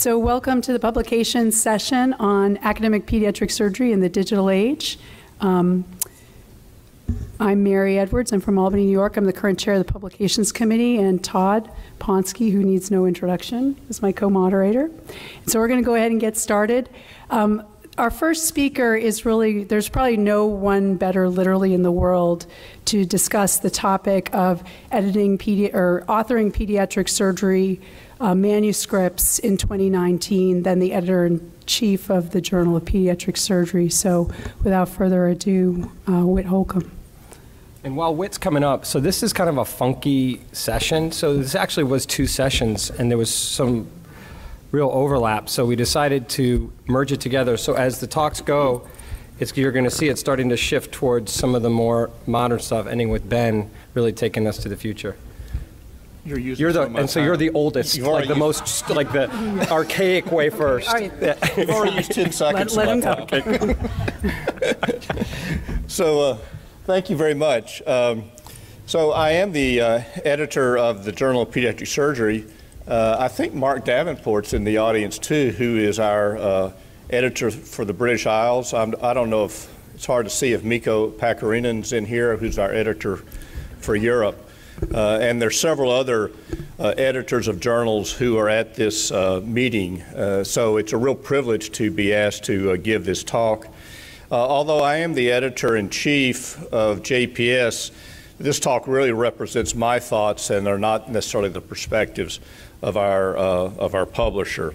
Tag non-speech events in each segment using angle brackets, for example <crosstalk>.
So, welcome to the publication session on academic pediatric surgery in the digital age. Um, I'm Mary Edwards. I'm from Albany, New York. I'm the current chair of the Publications Committee, and Todd Ponsky, who needs no introduction, is my co moderator. So, we're going to go ahead and get started. Um, our first speaker is really, there's probably no one better literally in the world to discuss the topic of editing pedi- or authoring pediatric surgery uh, manuscripts in 2019 than the editor in chief of the Journal of Pediatric Surgery. So without further ado, uh, Whit Holcomb. And while Whit's coming up, so this is kind of a funky session. So this actually was two sessions, and there was some real overlap. So we decided to merge it together. So as the talks go, it's, you're going to see it starting to shift towards some of the more modern stuff, ending with Ben really taking us to the future. You're using You're the, some of my and so you're the oldest, You've like the already most, like the <laughs> archaic way first. All right. Yeah. You've already used 10 <laughs> seconds let of him my go. time. <laughs> So, uh, thank you very much. Um, so, I am the uh, editor of the Journal of Pediatric Surgery. Uh, I think Mark Davenport's in the audience too, who is our uh, editor for the British Isles. I'm, I don't know if it's hard to see if Mikko Pakarinen's in here, who's our editor for Europe. Uh, and there's several other uh, editors of journals who are at this uh, meeting. Uh, so it's a real privilege to be asked to uh, give this talk. Uh, although I am the editor in chief of JPS, this talk really represents my thoughts and are not necessarily the perspectives of our of our publisher.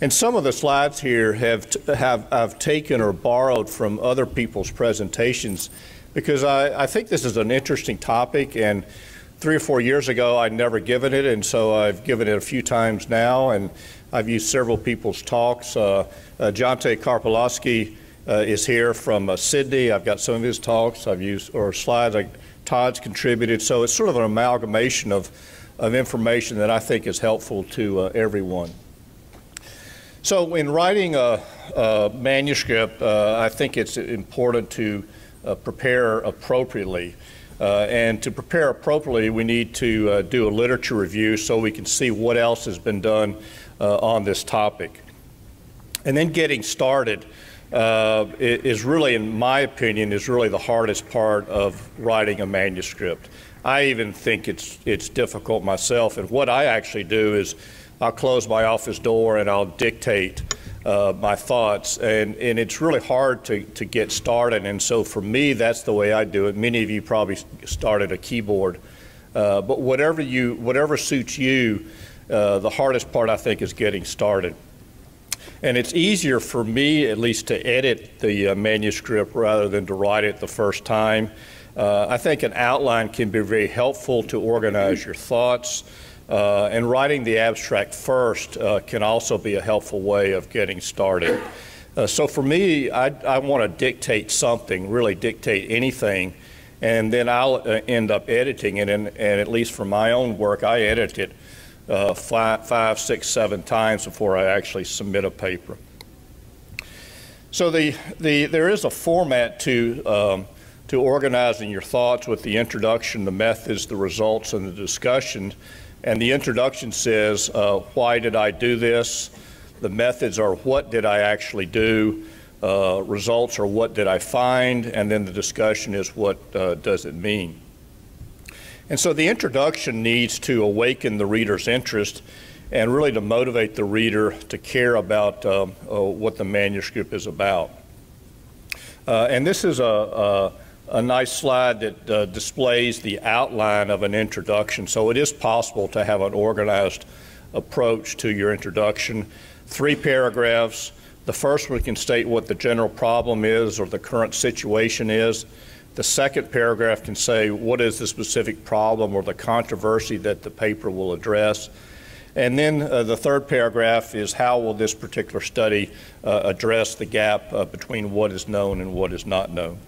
And some of the slides here have have I've taken or borrowed from other people's presentations because I, I think this is an interesting topic and three or four years ago, I'd never given it, and so I've given it a few times now, and I've used several people's talks. Uh, uh, Jonty Karpelowsky uh, is here from uh, Sydney. I've got some of his talks I've used, or slides like Todd's contributed. So it's sort of an amalgamation of, of information that I think is helpful to uh, everyone. So in writing a, a manuscript, uh, I think it's important to prepare appropriately. Uh, and to prepare appropriately, we need to uh, do a literature review so we can see what else has been done uh, on this topic. And then getting started uh, is really, in my opinion, is really the hardest part of writing a manuscript. I even think it's, it's difficult myself. And what I actually do is I'll close my office door and I'll dictate uh, my thoughts, and, and it's really hard to, to get started. And so for me, that's the way I do it. Many of you probably started a keyboard, uh, but whatever you whatever suits you, uh, the hardest part I think is getting started. And it's easier for me, at least, to edit the uh, manuscript rather than to write it the first time. Uh, I think an outline can be very helpful to organize your thoughts. Uh, and writing the abstract first uh, can also be a helpful way of getting started. Uh, so for me, I, I want to dictate something, really dictate anything, and then I'll uh, end up editing it. And, and, at least for my own work, I edit it uh, five, five, six, seven times before I actually submit a paper. So the, the, there is a format to um, to organizing your thoughts with the introduction, the methods, the results, and the discussion. And the introduction says, uh, Why did I do this? The methods are, What did I actually do? Uh, results are, What did I find? And then the discussion is, What uh, does it mean? And so the introduction needs to awaken the reader's interest and really to motivate the reader to care about um, uh, what the manuscript is about. Uh, and this is a, a a nice slide that uh, displays the outline of an introduction. So it is possible to have an organized approach to your introduction. Three paragraphs. The first one can state what the general problem is or the current situation is. The second paragraph can say what is the specific problem or the controversy that the paper will address. And then uh, the third paragraph is how will this particular study uh, address the gap uh, between what is known and what is not known.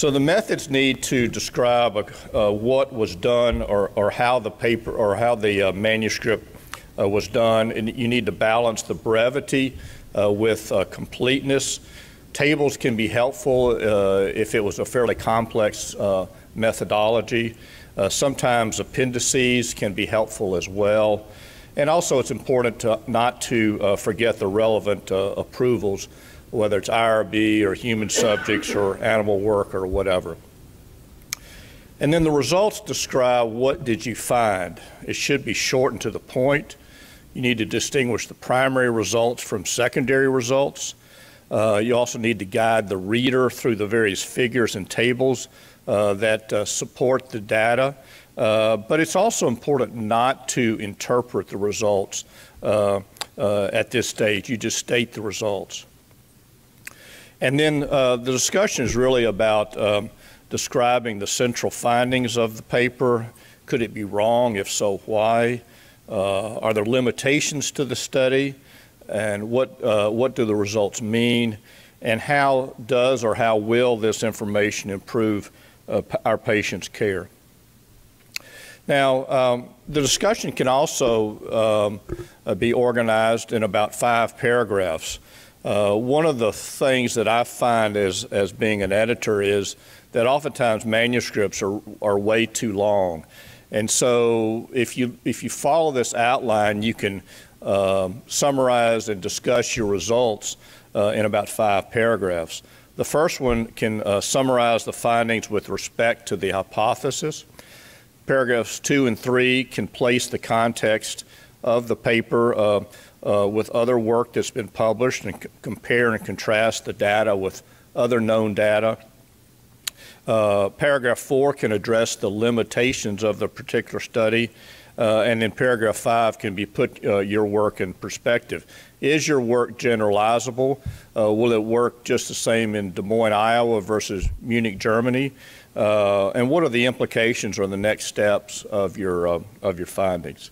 So the methods need to describe uh, what was done or, or how the paper or how the uh, manuscript uh, was done. And you need to balance the brevity uh, with uh, completeness. Tables can be helpful uh, if it was a fairly complex methodology. sometimes appendices can be helpful as well. And also, it's important to, not to forget the relevant approvals, whether it's IRB or human subjects or animal work or whatever. And then the results describe what did you find. It should be short and to the point. You need to distinguish the primary results from secondary results. Uh, you also need to guide the reader through the various figures and tables uh, that uh, support the data. Uh, but it's also important not to interpret the results uh, uh, at this stage. You just state the results. And then the discussion is really about um, describing the central findings of the paper. Could it be wrong? If so, why? are there limitations to the study? and what, uh, what do the results mean, and how does or how will this information improve uh, our patients' care. Now, um, the discussion can also um, uh, be organized in about five paragraphs. Uh, one of the things that I find as, as being an editor is that oftentimes manuscripts are, are way too long. And so if you, if you follow this outline, you can um, summarize and discuss your results uh, in about five paragraphs. The first one can uh, summarize the findings with respect to the hypothesis. Paragraphs two and three can place the context of the paper uh, with other work that's been published and compare and contrast the data with other known data. Uh, paragraph four can address the limitations of the particular study uh, and in paragraph five can be put uh, your work in perspective. Is your work generalizable? Uh, will it work just the same in Des Moines, Iowa versus Munich, Germany? Uh, and what are the implications or the next steps of your, uh, of your findings?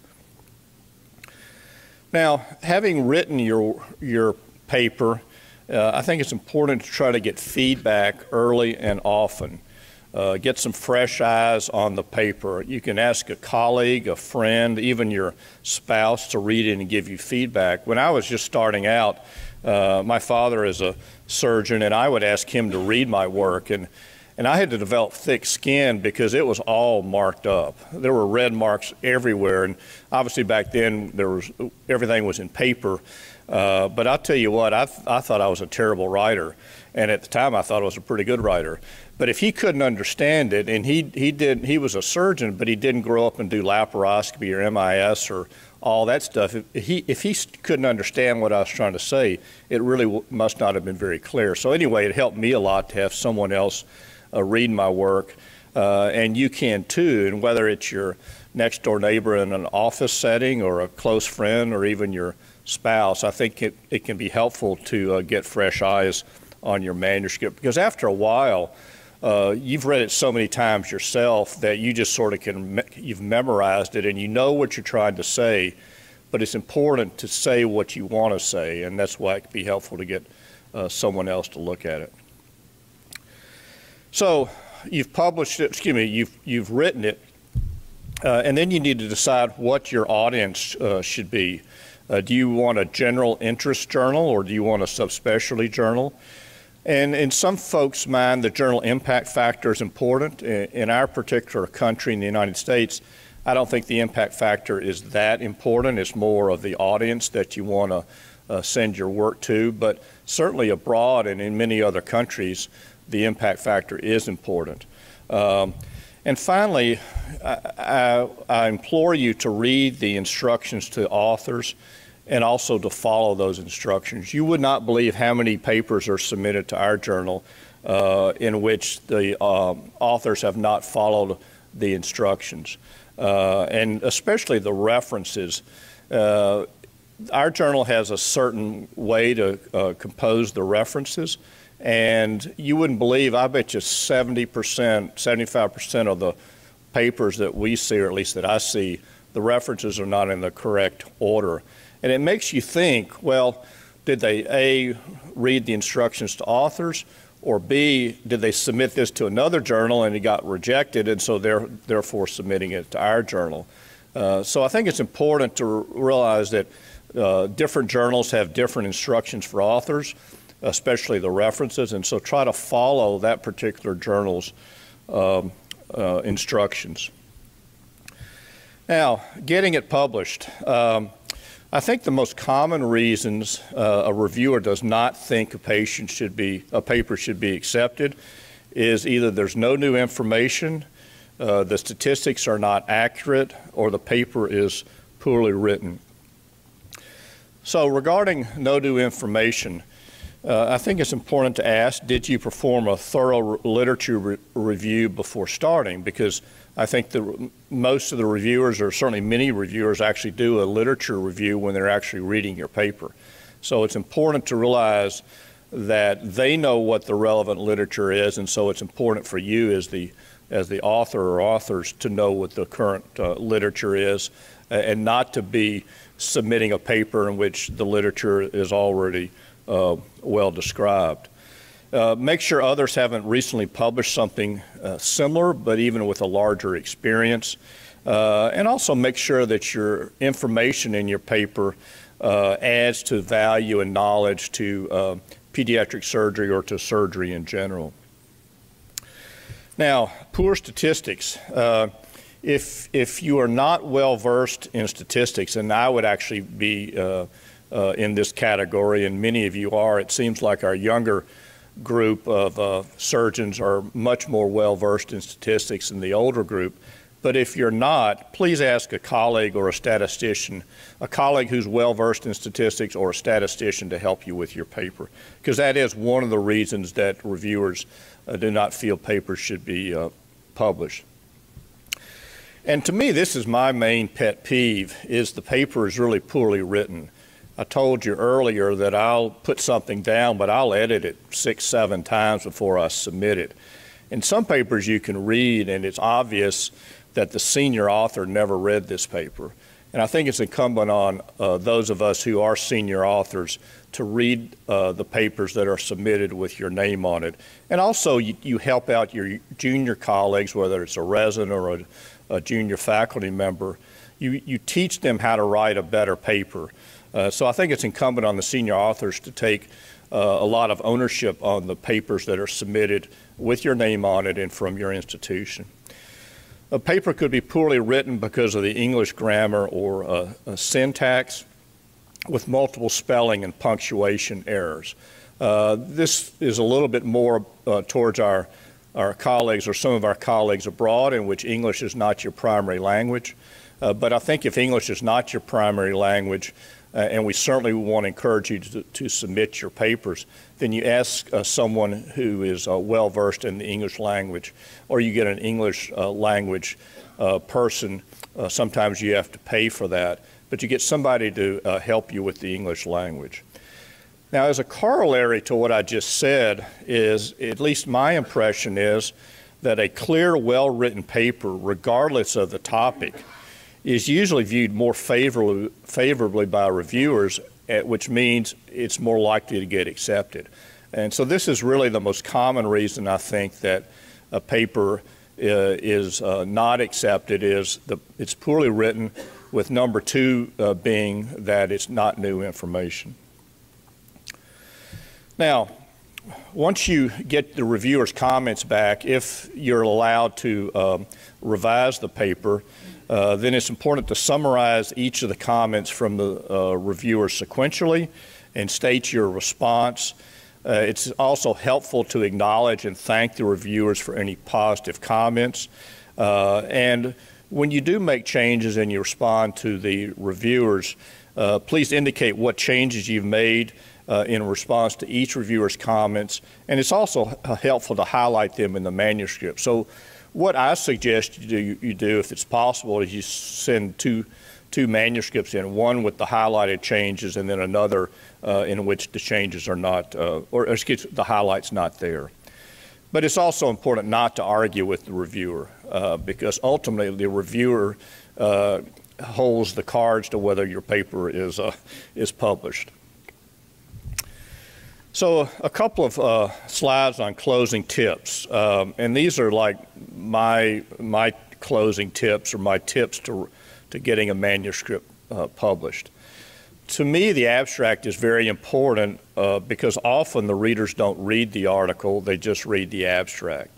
Now, having written your, your paper, uh, I think it's important to try to get feedback early and often uh, get some fresh eyes on the paper. You can ask a colleague, a friend, even your spouse to read it and give you feedback. When I was just starting out, uh, my father is a surgeon, and I would ask him to read my work. And, and I had to develop thick skin because it was all marked up. There were red marks everywhere, and obviously back then there was everything was in paper. Uh, but I'll tell you what, I, th- I thought I was a terrible writer, and at the time I thought I was a pretty good writer. But if he couldn't understand it, and he, he, did, he was a surgeon, but he didn't grow up and do laparoscopy or MIS or all that stuff, if he, if he couldn't understand what I was trying to say, it really must not have been very clear. So, anyway, it helped me a lot to have someone else uh, read my work, uh, and you can too. And whether it's your next door neighbor in an office setting or a close friend or even your spouse, I think it, it can be helpful to uh, get fresh eyes on your manuscript because after a while, uh, you've read it so many times yourself that you just sort of can you've memorized it and you know what you're trying to say but it's important to say what you want to say and that's why it can be helpful to get uh, someone else to look at it so you've published it excuse me you've you've written it uh, and then you need to decide what your audience uh, should be uh, do you want a general interest journal or do you want a subspecialty journal and in some folks' mind, the journal impact factor is important. In our particular country, in the United States, I don't think the impact factor is that important. It's more of the audience that you want to uh, send your work to. But certainly abroad and in many other countries, the impact factor is important. Um, and finally, I, I, I implore you to read the instructions to authors and also to follow those instructions. You would not believe how many papers are submitted to our journal uh, in which the um, authors have not followed the instructions, uh, and especially the references. Uh, our journal has a certain way to uh, compose the references, and you wouldn't believe, I bet you 70%, 75% of the papers that we see, or at least that I see, the references are not in the correct order. And it makes you think, well, did they A, read the instructions to authors, or B, did they submit this to another journal and it got rejected, and so they're therefore submitting it to our journal? Uh, so I think it's important to realize that uh, different journals have different instructions for authors, especially the references, and so try to follow that particular journal's um, uh, instructions. Now, getting it published. Um, I think the most common reasons uh, a reviewer does not think a patient should be a paper should be accepted is either there's no new information, uh, the statistics are not accurate, or the paper is poorly written. So regarding no new information, uh, I think it's important to ask, did you perform a thorough literature re review before starting? Because I think the, most of the reviewers, or certainly many reviewers, actually do a literature review when they're actually reading your paper. So it's important to realize that they know what the relevant literature is, and so it's important for you as the as the author or authors to know what the current uh, literature is, and not to be submitting a paper in which the literature is already uh, well described. Uh, make sure others haven't recently published something uh, similar, but even with a larger experience. Uh, and also make sure that your information in your paper uh, adds to value and knowledge to uh, pediatric surgery or to surgery in general. Now, poor statistics. if, if you are not well versed in statistics, and I would actually be in this category, and many of you are, it seems like our younger group of uh, surgeons are much more well versed in statistics than the older group. But if you're not, please ask a colleague or a statistician, a colleague who's well versed in statistics or a statistician to help you with your paper. Because that is one of the reasons that reviewers uh, do not feel papers should be uh, published. And to me, this is my main pet peeve, is the paper is really poorly written. I told you earlier that I'll put something down, but I'll edit it six, seven times before I submit it. In some papers you can read, and it's obvious that the senior author never read this paper. And I think it's incumbent on uh, those of us who are senior authors to read uh, the papers that are submitted with your name on it. And also, you, you help out your junior colleagues, whether it's a resident or a, a junior faculty member. You, you teach them how to write a better paper. Uh, so I think it's incumbent on the senior authors to take uh, a lot of ownership on the papers that are submitted with your name on it and from your institution. A paper could be poorly written because of the English grammar or uh, syntax with multiple spelling and punctuation errors. Uh, this is a little bit more uh, towards our, our colleagues or some of our colleagues abroad in which English is not your primary language. But I think if English is not your primary language, uh, and we certainly want to encourage you to, to submit your papers, then you ask uh, someone who is uh, well versed in the English language, or you get an English uh, language uh, person. Uh, sometimes you have to pay for that, but you get somebody to help you with the English language. Now, as a corollary to what I just said, is at least my impression is that a clear, well written paper, regardless of the topic, is usually viewed more favorably, favorably by reviewers, eh, which means it's more likely to get accepted. And so this is really the most common reason I think that a paper uh, is uh, not accepted is the, it's poorly written, with number two uh, being that it's not new information. Now, once you get the reviewer's comments back, if you're allowed to um, revise the paper, uh, then it's important to summarize each of the comments from the uh, reviewer sequentially and state your response. Uh, it's also helpful to acknowledge and thank the reviewers for any positive comments. Uh, and when you do make changes and you respond to the reviewers, uh, please indicate what changes you've made uh, in response to each reviewer's comments. And it's also helpful to highlight them in the manuscript. So what I suggest you do, you do, if it's possible, is you send two, two manuscripts in, one with the highlighted changes and then another uh, in which the changes are not, uh, or excuse the highlights not there. But it's also important not to argue with the reviewer uh, because ultimately the reviewer uh, holds the cards to whether your paper is, uh, is published. So a couple of uh, slides on closing tips, um, and these are like my my closing tips or my tips to to getting a manuscript uh, published. To me, the abstract is very important uh, because often the readers don't read the article; they just read the abstract.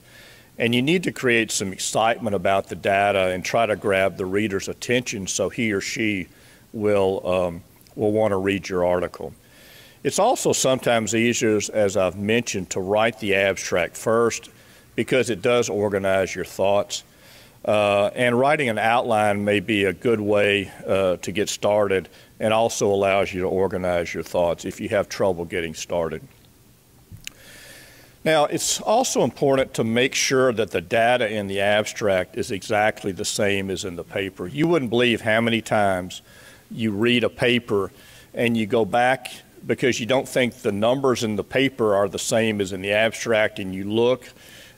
And you need to create some excitement about the data and try to grab the reader's attention so he or she will um, will want to read your article. It's also sometimes easier, as I've mentioned, to write the abstract first because it does organize your thoughts. Uh, and writing an outline may be a good way uh, to get started and also allows you to organize your thoughts if you have trouble getting started. Now, it's also important to make sure that the data in the abstract is exactly the same as in the paper. You wouldn't believe how many times you read a paper and you go back because you don't think the numbers in the paper are the same as in the abstract and you look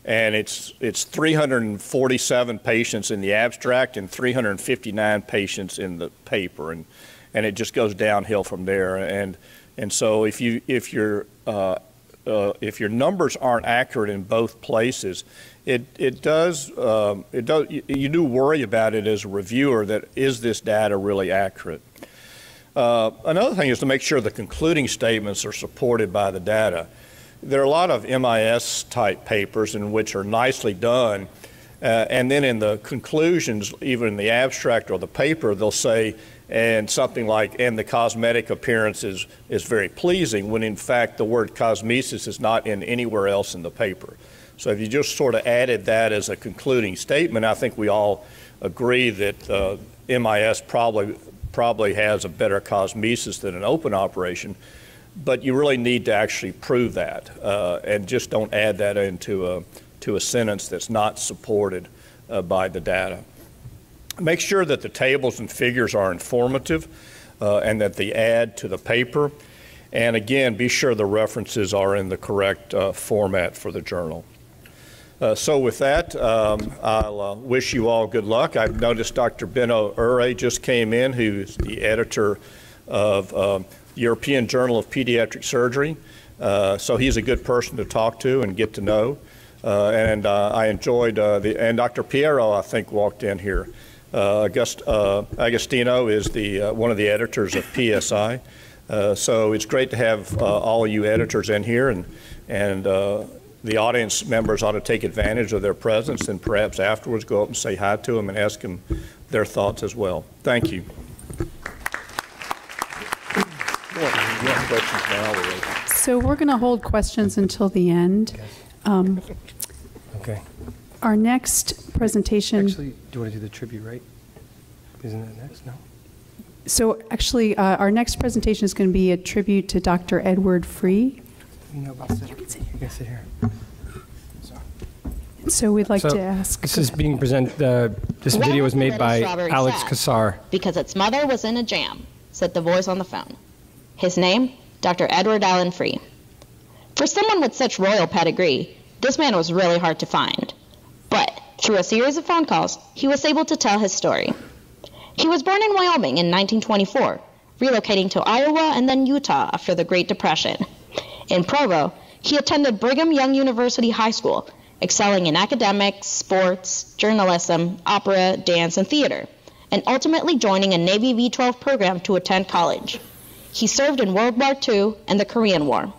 and it's it's 347 patients in the abstract and 359 patients in the paper and and it just goes downhill from there and and so if you if your uh, uh, if your numbers aren't accurate in both places, it it does um, it does you, you, do worry about it as a reviewer that is this data really accurate. Uh, another thing is to make sure the concluding statements are supported by the data. There are a lot of MIS type papers in which are nicely done, uh, and then in the conclusions, even in the abstract or the paper, they'll say, and something like, and the cosmetic appearance is, is very pleasing, when in fact the word cosmesis is not in anywhere else in the paper. So if you just sort of added that as a concluding statement, I think we all agree that uh, MIS probably probably has a better cosmesis than an open operation, but you really need to actually prove that, uh, and just don't add that into a to a sentence that's not supported uh, by the data. Make sure that the tables and figures are informative uh, and that they add to the paper. And again, be sure the references are in the correct uh, format for the journal. Uh, so with that, um, I'll uh, wish you all good luck. I've noticed Dr. Benno Ure just came in, who's the editor of um, European Journal of Pediatric Surgery. Uh, so he's a good person to talk to and get to know. Uh, and uh, I enjoyed the, and Dr. Pierro, I think, walked in here. Uh, August, uh, Agostino is the, uh, one of the editors of PSI. Uh, so it's great to have uh, all of you editors in here, and, and uh, the audience members ought to take advantage of their presence and perhaps afterwards go up and say hi to them and ask them their thoughts as well. Thank you. So we're going to hold questions until the end. Um, okay. Our next presentation. Actually, do you want to do the tribute, right? Isn't that next? No. So actually, uh, our next presentation is going to be a tribute to Dr. Edward Free. You can sit here. You can sit here. So we'd like so to ask. This is being presented. Uh, this When video was was made by Alex sad? Kassar. because its mother was in a jam, said the voice on the phone. His name, Dr. Edward Allen Free. For someone with such royal pedigree, this man was really hard to find. But through a series of phone calls, he was able to tell his story. He was born in Wyoming in 1924, relocating to Iowa and then Utah after the Great Depression. In Provo, he attended Brigham Young University High School, excelling in academics, sports, journalism, opera, dance, and theater, and ultimately joining a Navy V 12 program to attend college. He served in World War II and the Korean War.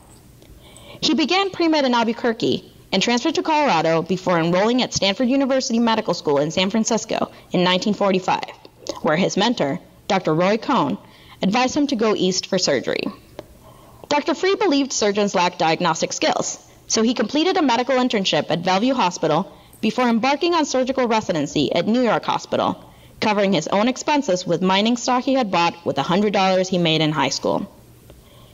He began pre med in Albuquerque and transferred to Colorado before enrolling at Stanford University Medical School in San Francisco in 1945, where his mentor, Dr. Roy Cohn, advised him to go east for surgery. Dr. Free believed surgeons lacked diagnostic skills, so he completed a medical internship at Bellevue Hospital before embarking on surgical residency at New York Hospital, covering his own expenses with mining stock he had bought with $100 he made in high school.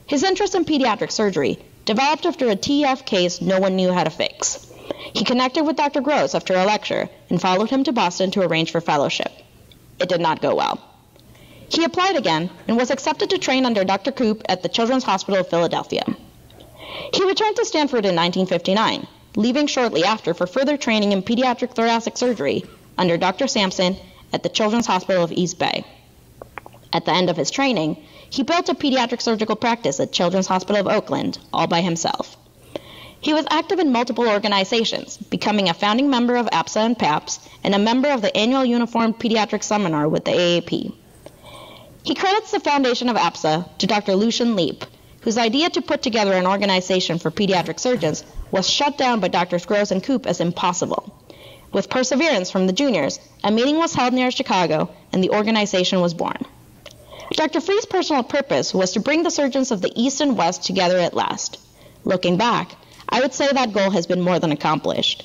His interest in pediatric surgery developed after a TF case no one knew how to fix. He connected with Dr. Gross after a lecture and followed him to Boston to arrange for fellowship. It did not go well. He applied again and was accepted to train under Dr. Koop at the Children's Hospital of Philadelphia. He returned to Stanford in 1959, leaving shortly after for further training in pediatric thoracic surgery under Dr. Sampson at the Children's Hospital of East Bay. At the end of his training, he built a pediatric surgical practice at Children's Hospital of Oakland all by himself. He was active in multiple organizations, becoming a founding member of APSA and PAPS and a member of the annual Uniformed Pediatric Seminar with the AAP. He credits the foundation of APSA to Dr. Lucian Leape, whose idea to put together an organization for pediatric surgeons was shut down by Drs. Gross and Koop as impossible. With perseverance from the juniors, a meeting was held near Chicago and the organization was born. Dr. Free's personal purpose was to bring the surgeons of the East and West together at last. Looking back, I would say that goal has been more than accomplished.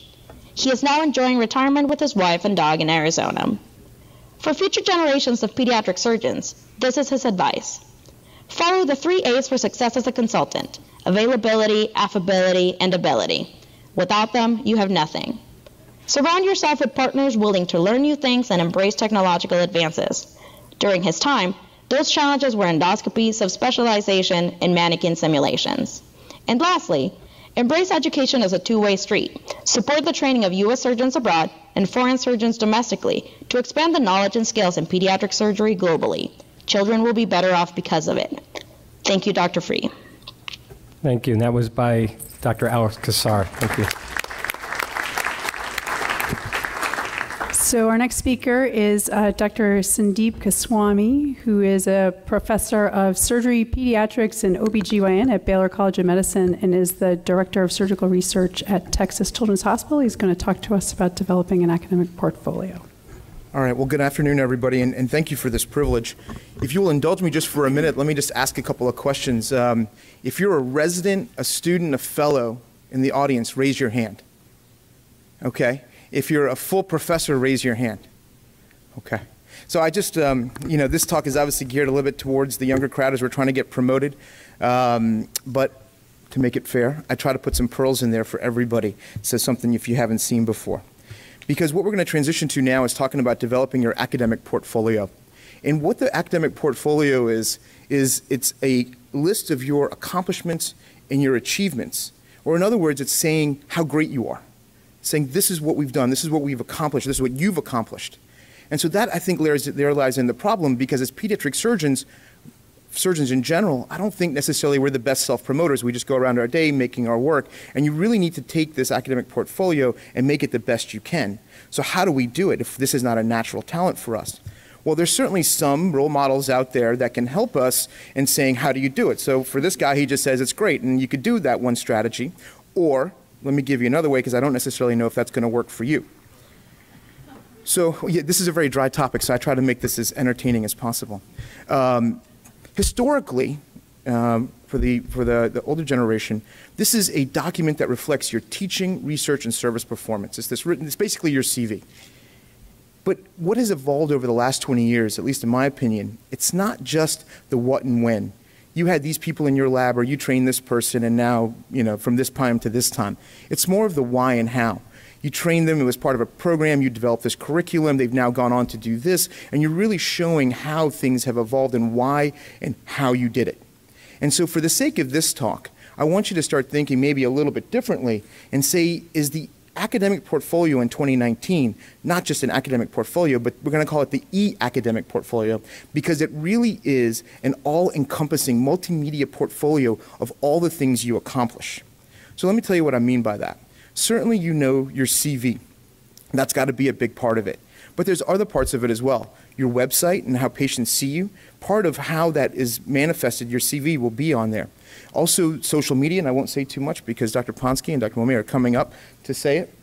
He is now enjoying retirement with his wife and dog in Arizona. For future generations of pediatric surgeons, this is his advice. Follow the three A's for success as a consultant availability, affability, and ability. Without them, you have nothing. Surround yourself with partners willing to learn new things and embrace technological advances. During his time, those challenges were endoscopy, subspecialization, and mannequin simulations. And lastly, embrace education as a two way street. Support the training of U.S. surgeons abroad and foreign surgeons domestically to expand the knowledge and skills in pediatric surgery globally. Children will be better off because of it. Thank you, Dr. Free. Thank you. And that was by Dr. Alex Kassar. Thank you. So our next speaker is uh, Dr. Sundeep Keswani, who is a professor of surgery, pediatrics, and OBGYN at Baylor College of Medicine and is the director of surgical research at Texas Children's Hospital. He's going to talk to us about developing an academic portfolio. All right, well, good afternoon, everybody, and, and, thank you for this privilege. If you will indulge me just for a minute, let me just ask a couple of questions. Um, if you're a resident, a student, a fellow in the audience, raise your hand. Okay? If you're a full professor, raise your hand. Okay. So I just, um, you know, this talk is obviously geared a little bit towards the younger crowd as we're trying to get promoted. Um, but to make it fair, I try to put some pearls in there for everybody. So something if you haven't seen before. Because what we're going to transition to now is talking about developing your academic portfolio. And what the academic portfolio is, is it's a list of your accomplishments and your achievements. Or in other words, it's saying how great you are saying, This is what we've done, this is what we've accomplished, this is what you've accomplished. And so that, I think, there lies in the problem because as pediatric surgeons, surgeons in general, I don't think necessarily we're the best self promoters. We just go around our day making our work. And you really need to take this academic portfolio and make it the best you can. So, how do we do it if this is not a natural talent for us? Well, there's certainly some role models out there that can help us in saying, how do you do it? So, for this guy, he just says it's great, and you could do that one strategy. Or let me give you another way because I don't necessarily know if that's going to work for you. So, yeah, this is a very dry topic, so I try to make this as entertaining as possible. Um, historically, um, for, the, for the, the older generation, this is a document that reflects your teaching, research, and service performance. It's, this written, it's basically your CV. But what has evolved over the last 20 years, at least in my opinion, it's not just the what and when you had these people in your lab or you trained this person and now, you know, from this time to this time. It's more of the why and how. You trained them, it was part of a program, you developed this curriculum, they've now gone on to do this, and you're really showing how things have evolved and why and how you did it. And so, for the sake of this talk, I want you to start thinking maybe a little bit differently and say, is the academic portfolio in 2019, not just an academic portfolio, but we're going to call it the e academic portfolio because it really is an all encompassing multimedia portfolio of all the things you accomplish. So let me tell you what I mean by that. Certainly, you know your CV. That's got to be a big part of it. But there's other parts of it as well. Your website and how patients see you, part of how that is manifested, your CV will be on there. Also, social media, and I won't say too much because Dr. Ponsky and Dr. Nwomeh are coming up to say it.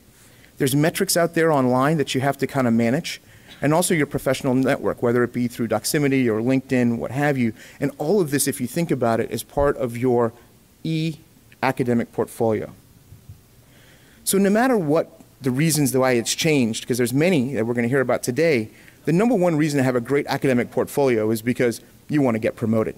There's metrics out there online that you have to kind of manage, and also your professional network, whether it be through Doximity or LinkedIn, what have you. And all of this, if you think about it, is part of your e academic portfolio. So, no matter what the reasons why it's changed, because there's many that we're going to hear about today, the number one reason to have a great academic portfolio is because you want to get promoted.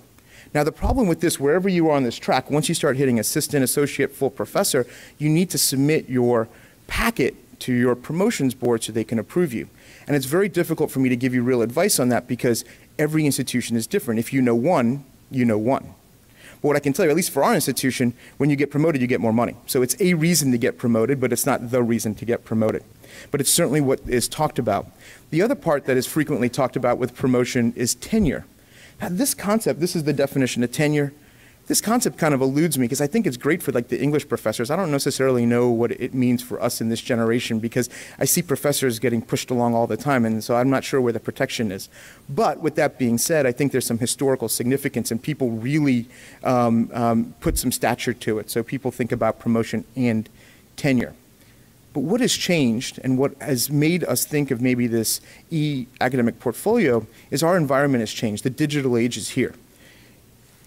Now, the problem with this, wherever you are on this track, once you start hitting assistant, associate, full professor, you need to submit your packet to your promotions board so they can approve you. And it's very difficult for me to give you real advice on that because every institution is different. If you know one, you know one. But what I can tell you, at least for our institution, when you get promoted, you get more money. So it's a reason to get promoted, but it's not the reason to get promoted. But it's certainly what is talked about. The other part that is frequently talked about with promotion is tenure. Now, this concept, this is the definition of tenure. This concept kind of eludes me because I think it's great for like the English professors. I don't necessarily know what it means for us in this generation because I see professors getting pushed along all the time, and so I'm not sure where the protection is. But with that being said, I think there's some historical significance, and people really um, um, put some stature to it. So people think about promotion and tenure. But what has changed and what has made us think of maybe this e academic portfolio is our environment has changed. The digital age is here.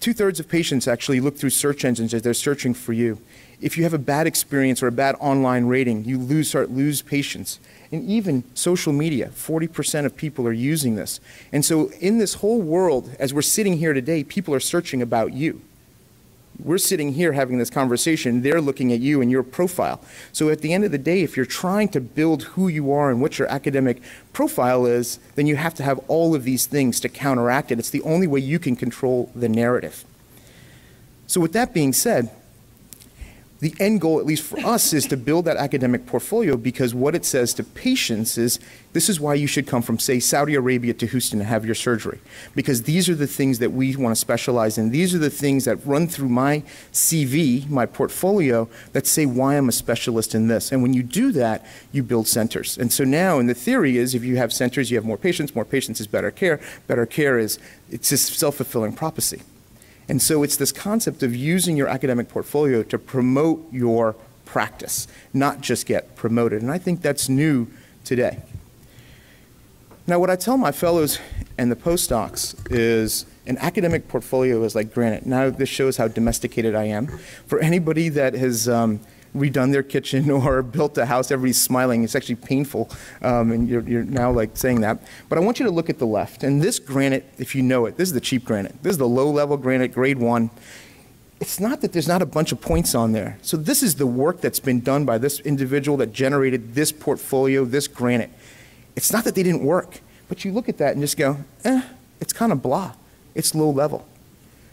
Two thirds of patients actually look through search engines as they're searching for you. If you have a bad experience or a bad online rating, you lose, start lose patients. And even social media, 40% of people are using this. And so in this whole world, as we're sitting here today, people are searching about you. We're sitting here having this conversation, they're looking at you and your profile. So at the end of the day, if you're trying to build who you are and what your academic profile is, then you have to have all of these things to counteract it. It's the only way you can control the narrative. So with that being said, the end goal, at least for us, is to build that academic portfolio because what it says to patients is this is why you should come from, say, Saudi Arabia to Houston to have your surgery. Because these are the things that we want to specialize in. These are the things that run through my CV, my portfolio, that say why I'm a specialist in this. And when you do that, you build centers. And so now, and the theory is if you have centers, you have more patients. More patients is better care. Better care is, it's this self fulfilling prophecy. And so it's this concept of using your academic portfolio to promote your practice, not just get promoted. And I think that's new today. Now, what I tell my fellows and the postdocs is an academic portfolio is like granite. Now, this shows how domesticated I am. For anybody that has um, redone their kitchen <laughs> or built a house, everybody's smiling. It's actually painful, um, and you're, you're, now like saying that. But I want you to look at the left. And this granite, if you know it, this is the cheap granite. This is the low-level granite, grade one. It's not that there's not a bunch of points on there. So this is the work that's been done by this individual that generated this portfolio, this granite. It's not that they didn't work, but you look at that and just go, eh, it's kind of blah. It's low level.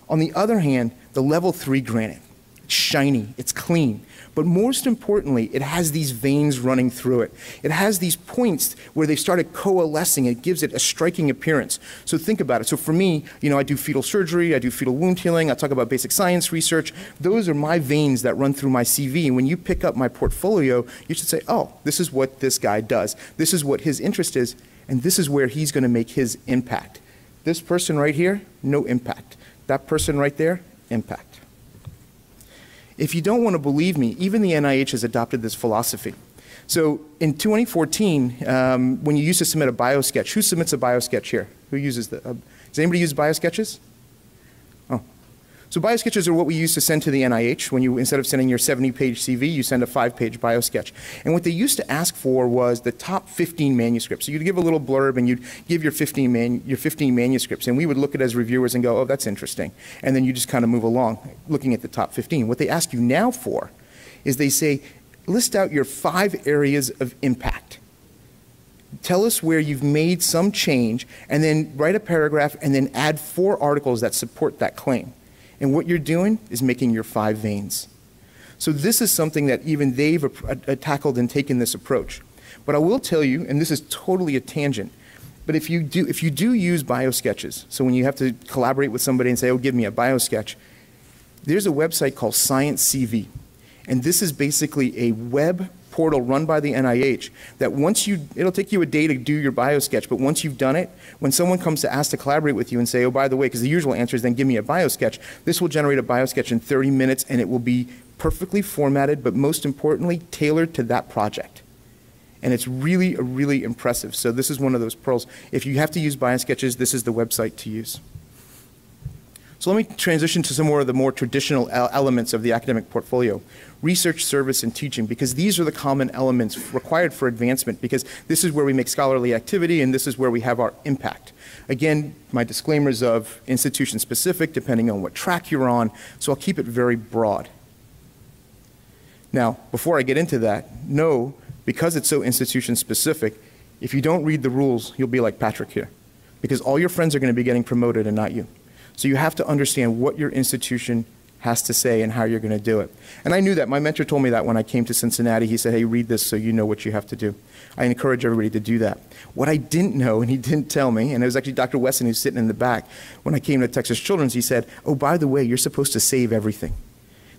On the other hand, the level three granite, it's shiny, it's clean. But most importantly, it has these veins running through it. It has these points where they started coalescing. It gives it a striking appearance. So think about it. So for me, you know, I do fetal surgery, I do fetal wound healing, I talk about basic science research. Those are my veins that run through my CV. And when you pick up my portfolio, you should say, oh, this is what this guy does. This is what his interest is, and this is where he's going to make his impact. This person right here, no impact. That person right there, impact. If you don't want to believe me, even the NIH has adopted this philosophy. So in 2014, um, when you used to submit a biosketch, who submits a biosketch here? Who uses the? Uh, does anybody use biosketches? So biosketches are what we use to send to the NIH. When you, instead of sending your 70-page CV, you send a five-page biosketch. And what they used to ask for was the top 15 manuscripts. So you'd give a little blurb and you'd give your 15, man, your 15 manuscripts. And we would look at it as reviewers and go, oh, that's interesting. And then you just kind of move along looking at the top 15. What they ask you now for is they say, list out your five areas of impact tell us where you've made some change, and then write a paragraph and then add four articles that support that claim. And what you're doing is making your five veins. So this is something that even they've uh, uh, tackled and taken this approach. But I will tell you, and this is totally a tangent, but if you do, if you do use biosketches, so when you have to collaborate with somebody and say, oh, give me a biosketch, there's a website called SciENcv. And this is basically a web portal run by the NIH that once you, it'll take you a day to do your biosketch, but once you've done it, when someone comes to ask to collaborate with you and say, oh, by the way, because the usual answer is then give me a biosketch, this will generate a biosketch in 30 minutes and it will be perfectly formatted, but most importantly, tailored to that project. And it's really, really impressive. So this is one of those pearls. If you have to use biosketches, this is the website to use. So let me transition to some more of the more traditional elements of the academic portfolio. Research, service, and teaching, because these are the common elements required for advancement, because this is where we make scholarly activity and this is where we have our impact. Again, my disclaimers of institution specific, depending on what track you're on, so I'll keep it very broad. Now, before I get into that, know, because it's so institution specific, if you don't read the rules, you'll be like Patrick here, because all your friends are going to be getting promoted and not you. So you have to understand what your institution has to say and how you're going to do it. And I knew that. My mentor told me that when I came to Cincinnati. He said, hey, read this so you know what you have to do. I encourage everybody to do that. What I didn't know, and he <laughs> didn't tell me, and it was actually Dr. Wesson who's sitting in the back, when I came to Texas Children's, he said, oh, by the way, you're supposed to save everything.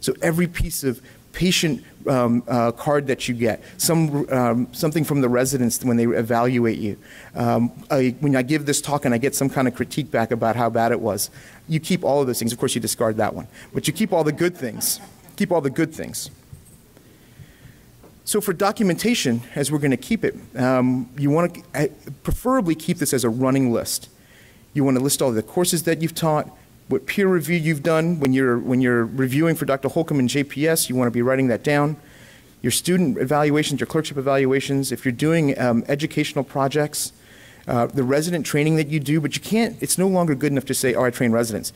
So every piece of patient um, uh, card that you get, some, um, something from the residents when they evaluate you. Um, I, when I give this talk and I get some kind of critique back about how bad it was, you keep all of those things. Of course, you discard that one. But you keep all the good things. Keep all the good things. So for documentation, as we're going to keep it, um, you want to uh, preferably keep this as a running list. You want to list all the courses that you've taught, what peer review you've done. When you're, when you're reviewing for Dr. Holcomb and JPS, you want to be writing that down. Your student evaluations, your clerkship evaluations, if you're doing um, educational projects, uh, the resident training that you do, but you can't, it's no longer good enough to say, oh, I train residents.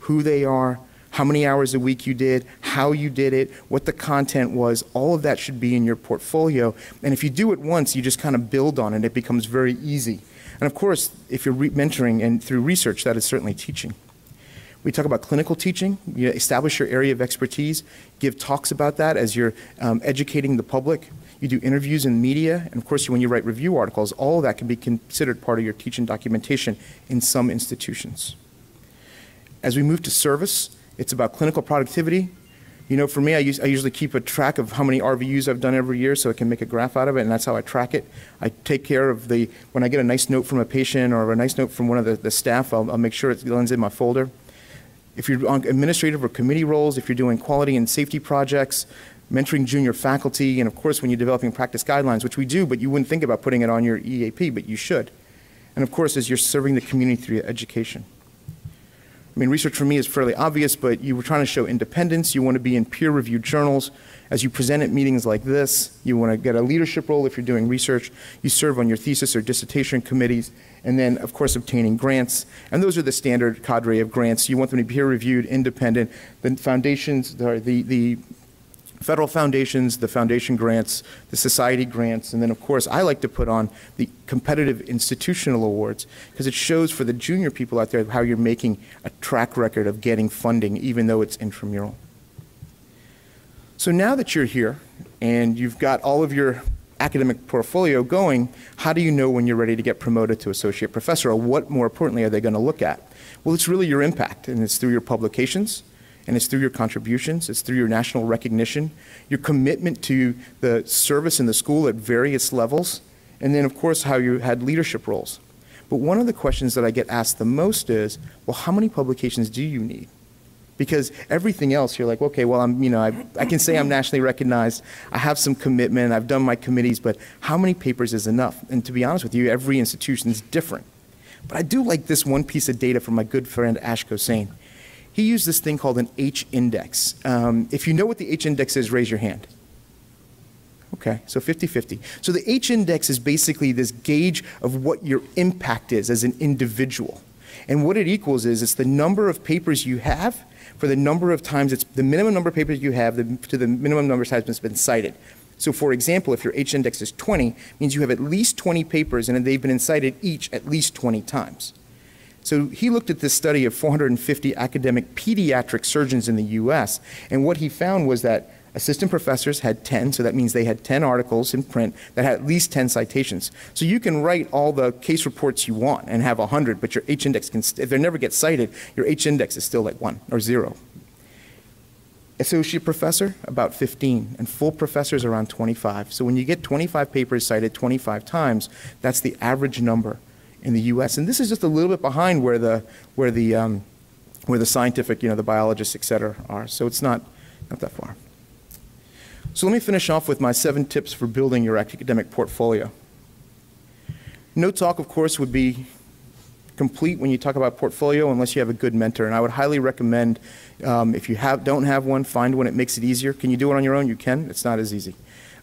Who they are, how many hours a week you did, how you did it, what the content was, all of that should be in your portfolio. And if you do it once, you just kind of build on it. It becomes very easy. And of course, if you're mentoring and through research, that is certainly teaching. We talk about clinical teaching. You establish your area of expertise, give talks about that as you're um, educating the public. You do interviews in media, and of course, when you write review articles, all of that can be considered part of your teaching documentation in some institutions. As we move to service, it's about clinical productivity. You know, for me, I, use, I, usually keep a track of how many RVUs I've done every year so I can make a graph out of it, and that's how I track it. I take care of the, when I get a nice note from a patient or a nice note from one of the, the staff, I'll, I'll make sure it lands in my folder. If you're on administrative or committee roles, if you're doing quality and safety projects, mentoring junior faculty, and of course, when you're developing practice guidelines, which we do, but you wouldn't think about putting it on your EAP, but you should. And of course, as you're serving the community through education. I mean, research for me is fairly obvious, but you were trying to show independence. You want to be in peer reviewed journals. As you present at meetings like this, you want to get a leadership role if you're doing research. You serve on your thesis or dissertation committees, and then, of course, obtaining grants. And those are the standard cadre of grants. You want them to be peer reviewed, independent. The foundations, the, the federal foundations, the foundation grants, the society grants, and then of course I like to put on the competitive institutional awards because it shows for the junior people out there how you're making a track record of getting funding even though it's intramural. So now that you're here and you've got all of your academic portfolio going, how do you know when you're ready to get promoted to associate professor or what more importantly are they going to look at? Well, it's really your impact and it's through your publications, and it's through your contributions, it's through your national recognition, your commitment to the service in the school at various levels, and then, of course, how you had leadership roles. But one of the questions that I get asked the most is, well, how many publications do you need? Because everything else, you're like, okay, well, I'm, you know, I, I can say I'm <laughs> nationally recognized, I have some commitment, I've done my committees, but how many papers is enough? And to be honest with you, every institution is different. But I do like this one piece of data from my good friend Ash Kosane he used this thing called an H index. Um, if you know what the H index is, raise your hand. Okay, so 50 50. So the H index is basically this gauge of what your impact is as an individual. And what it equals is it's the number of papers you have for the number of times it's the minimum number of papers you have the, to the minimum number of times it's been cited. So for example, if your H index is 20, means you have at least 20 papers and they've been cited each at least 20 times. So he looked at this study of 450 academic pediatric surgeons in the US, and what he found was that assistant professors had 10, so that means they had 10 articles in print that had at least 10 citations. So you can write all the case reports you want and have 100, but your H index can, if they never get cited, your H index is still like 1 or 0. Associate professor, about 15, and full professors around 25. So when you get 25 papers cited 25 times, that's the average number in the U.S. And this is just a little bit behind where the where the um, where the scientific, you know, the biologists, et cetera, are. So it's not not that far. So let me finish off with my seven tips for building your academic portfolio. No talk, of course, would be complete when you talk about portfolio unless you have a good mentor. And I would highly recommend um, if you have, don't have one, find one. It makes it easier. Can you do it on your own? You can. It's not as easy.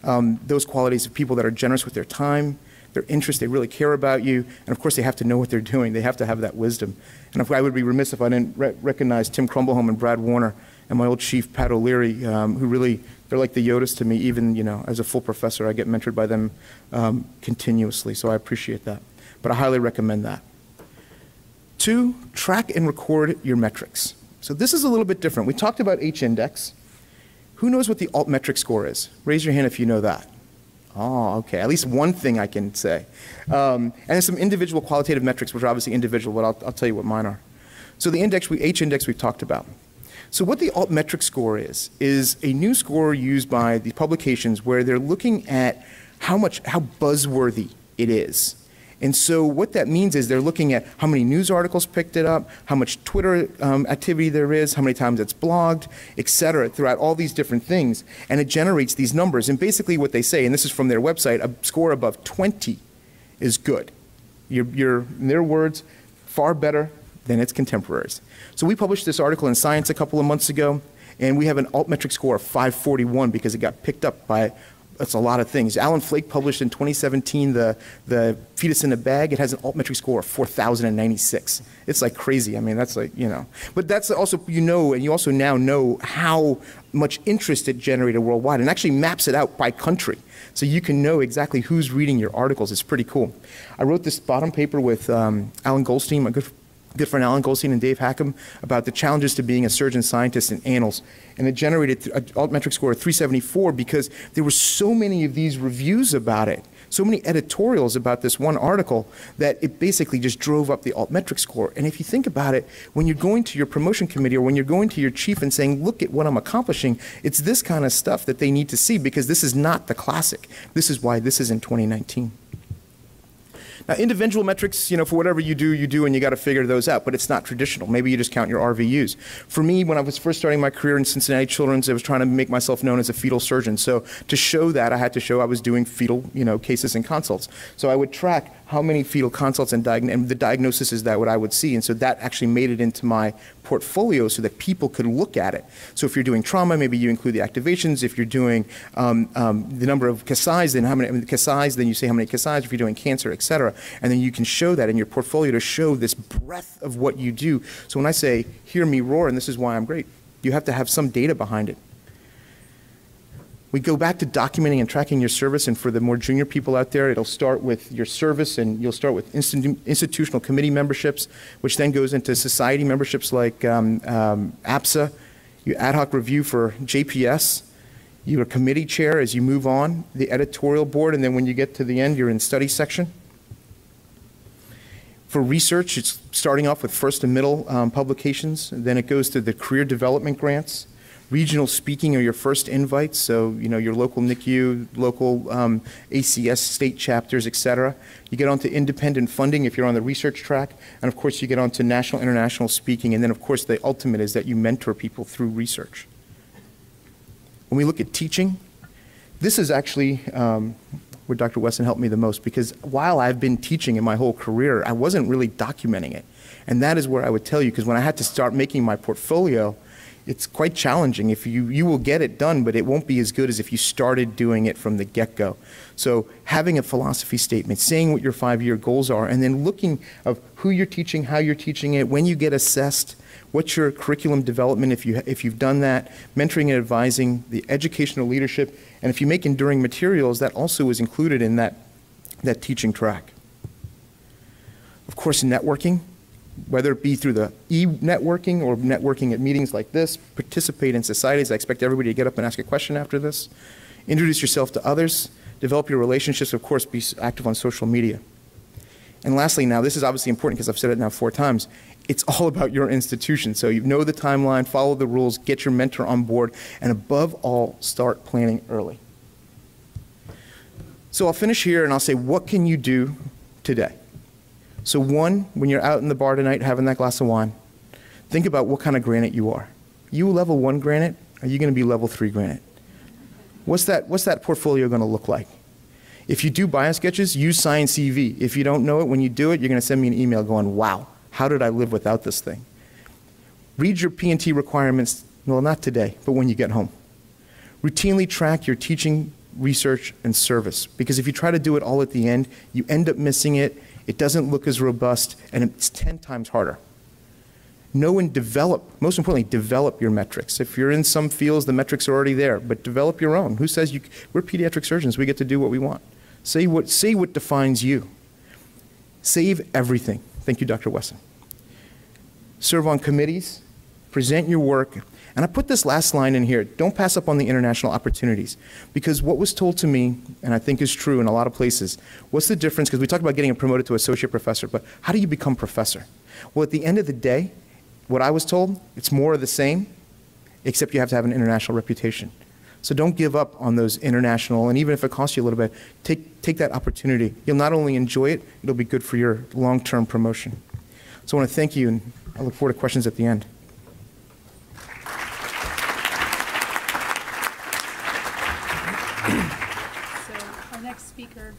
Um, those qualities of people that are generous with their time, their interest, they really care about you, and of course they have to know what they're doing. They have to have that wisdom. And if I would be remiss if I didn't re recognize Tim Crombleholme and Brad Warner and my old chief Pat O'Leary, um, who really they're like the Yodas to me. Even you know, as a full professor, I get mentored by them um, continuously, so I appreciate that. But I highly recommend that. Two, track and record your metrics. So this is a little bit different. We talked about H index. Who knows what the altmetric score is? Raise your hand if you know that. Oh, okay. At least one thing I can say. Um, and then some individual qualitative metrics, which are obviously individual, but I'll, I'll tell you what mine are. So the index, we, H index we've talked about. So what the altmetric score is, is a new score used by the publications where they're looking at how much, how buzzworthy it is. And so what that means is they're looking at how many news articles picked it up, how much Twitter um, activity there is, how many times it's blogged, et cetera, throughout all these different things. And it generates these numbers. And basically what they say, and this is from their website, a score above 20 is good. You're, in their words, far better than its contemporaries. So we published this article in Science a couple of months ago, and we have an altmetric score of 541 because it got picked up by that's a lot of things. Alan Flake published in 2017 the, the fetus in a bag. It has an altmetric score of 4,096. It's like crazy. I mean, that's like, you know. But that's also, you know, and you also now know how much interest it generated worldwide and actually maps it out by country. So you can know exactly who's reading your articles. It's pretty cool. I wrote this bottom paper with um, Alan Goldstein, my good good friend Alan Goldstein and Dave Hackam about the challenges to being a surgeon scientist in annals. And it generated an altmetric score of 374 because there were so many of these reviews about it, so many editorials about this one article that it basically just drove up the altmetric score. And if you think about it, when you're going to your promotion committee or when you're going to your chief and saying, look at what I'm accomplishing, it's this kind of stuff that they need to see because this is not the classic. This is why this is in 2019. Now, individual metrics, you know, for whatever you do, you do, and you got to figure those out, but it's not traditional. Maybe you just count your RVUs. For me, when I was first starting my career in Cincinnati Children's, I was trying to make myself known as a fetal surgeon. So to show that, I had to show I was doing fetal, you know, cases and consults. So I would track how many fetal consults and, and the diagnosis is that what I would see. And so that actually made it into my portfolio so that people could look at it. So if you're doing trauma, maybe you include the activations. If you're doing um, um, the number of Kasai's, then how many I mean, Kasai's, then you say how many Kasai's. If you're doing cancer, et cetera. And then you can show that in your portfolio to show this breadth of what you do. So when I say, hear me roar, and this is why I'm great, you have to have some data behind it. We go back to documenting and tracking your service, and for the more junior people out there, it'll start with your service, and you'll start with institutional committee memberships, which then goes into society memberships like um, um, APSA, your ad hoc review for JPS, you're a committee chair as you move on, the editorial board, and then when you get to the end, you're in study section. For research, it's starting off with first and middle um, publications, then it goes to the career development grants, Regional speaking are your first invites, so you know your local NICU, local um, ACS state chapters, et cetera. You get onto independent funding if you're on the research track, and of course you get onto national, international speaking, and then of course the ultimate is that you mentor people through research. When we look at teaching, this is actually um, where Dr. Wesson helped me the most because while I've been teaching in my whole career, I wasn't really documenting it. And that is where I would tell you because when I had to start making my portfolio, it's quite challenging. If you, you will get it done, but it won't be as good as if you started doing it from the get-go. So having a philosophy statement, saying what your five-year goals are, and then looking of who you're teaching, how you're teaching it, when you get assessed, what's your curriculum development if, you, if you've done that, mentoring and advising, the educational leadership, and if you make enduring materials, that also is included in that, that teaching track. Of course, networking whether it be through the e-networking or networking at meetings like this, participate in societies. I expect everybody to get up and ask a question after this. Introduce yourself to others. Develop your relationships. Of course, be active on social media. And lastly, now, this is obviously important because I've said it now four times. It's all <laughs> about your institution. So you know the timeline, follow the rules, get your mentor on board, and above all, start planning early. So I'll finish here and I'll say, what can you do today? So, one, when you're out in the bar tonight having that glass of wine, think about what kind of granite you are. You level one granite, are you going to be level three granite? What's that, what's that portfolio going to look like? If you do bio sketches, use SciENcv. If you don't know it, when you do it, you're going to send me an email going, wow, how did I live without this thing? Read your P&T requirements, well, not today, but when you get home. Routinely track your teaching, research, and service. Because if you try to do it all at the end, you end up missing it it doesn't look as robust, and it's 10 times harder. Know and develop, most importantly, develop your metrics. If you're in some fields, the metrics are already there, but develop your own. Who says you, we're pediatric surgeons, we get to do what we want. Say what, say what defines you. Save everything. Thank you, Dr. Wesson. Serve on committees, present your work, and I put this last line in here don't pass up on the international opportunities. Because what was told to me, and I think is true in a lot of places, what's the difference? Because we talked about getting promoted to associate professor, but how do you become professor? Well, at the end of the day, what I was told, it's more of the same, except you have to have an international reputation. So don't give up on those international, and even if it costs you a little bit, take, take that opportunity. You'll not only enjoy it, it'll be good for your long term promotion. So I want to thank you, and I look forward to questions at the end. So our next speaker.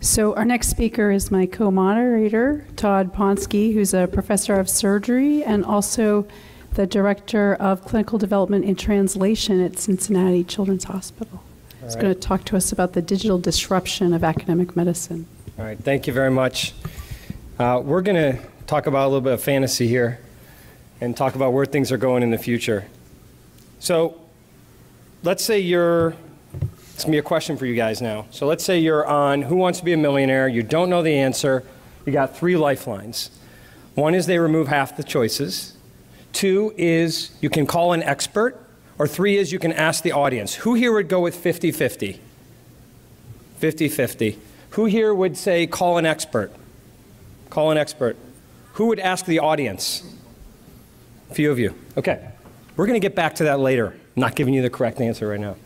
So our next speaker is my co-moderator, Todd Ponsky, who's a professor of surgery and also the director of clinical development and translation at Cincinnati Children's Hospital. He's right. going to talk to us about the digital disruption of academic medicine. All right, thank you very much. Uh, we're going to talk about a little bit of fantasy here and talk about where things are going in the future. So, let's say you're, it's to be a question for you guys now. So, let's say you're on Who Wants to Be a Millionaire, you don't know the answer, you got three lifelines. One is they remove half the choices, two is you can call an expert, or three is you can ask the audience. Who here would go with 50 50? 50 50. Who here would say call an expert? Call an expert. Who would ask the audience? A few of you. Okay. We're going to get back to that later. I'm not giving you the correct answer right now.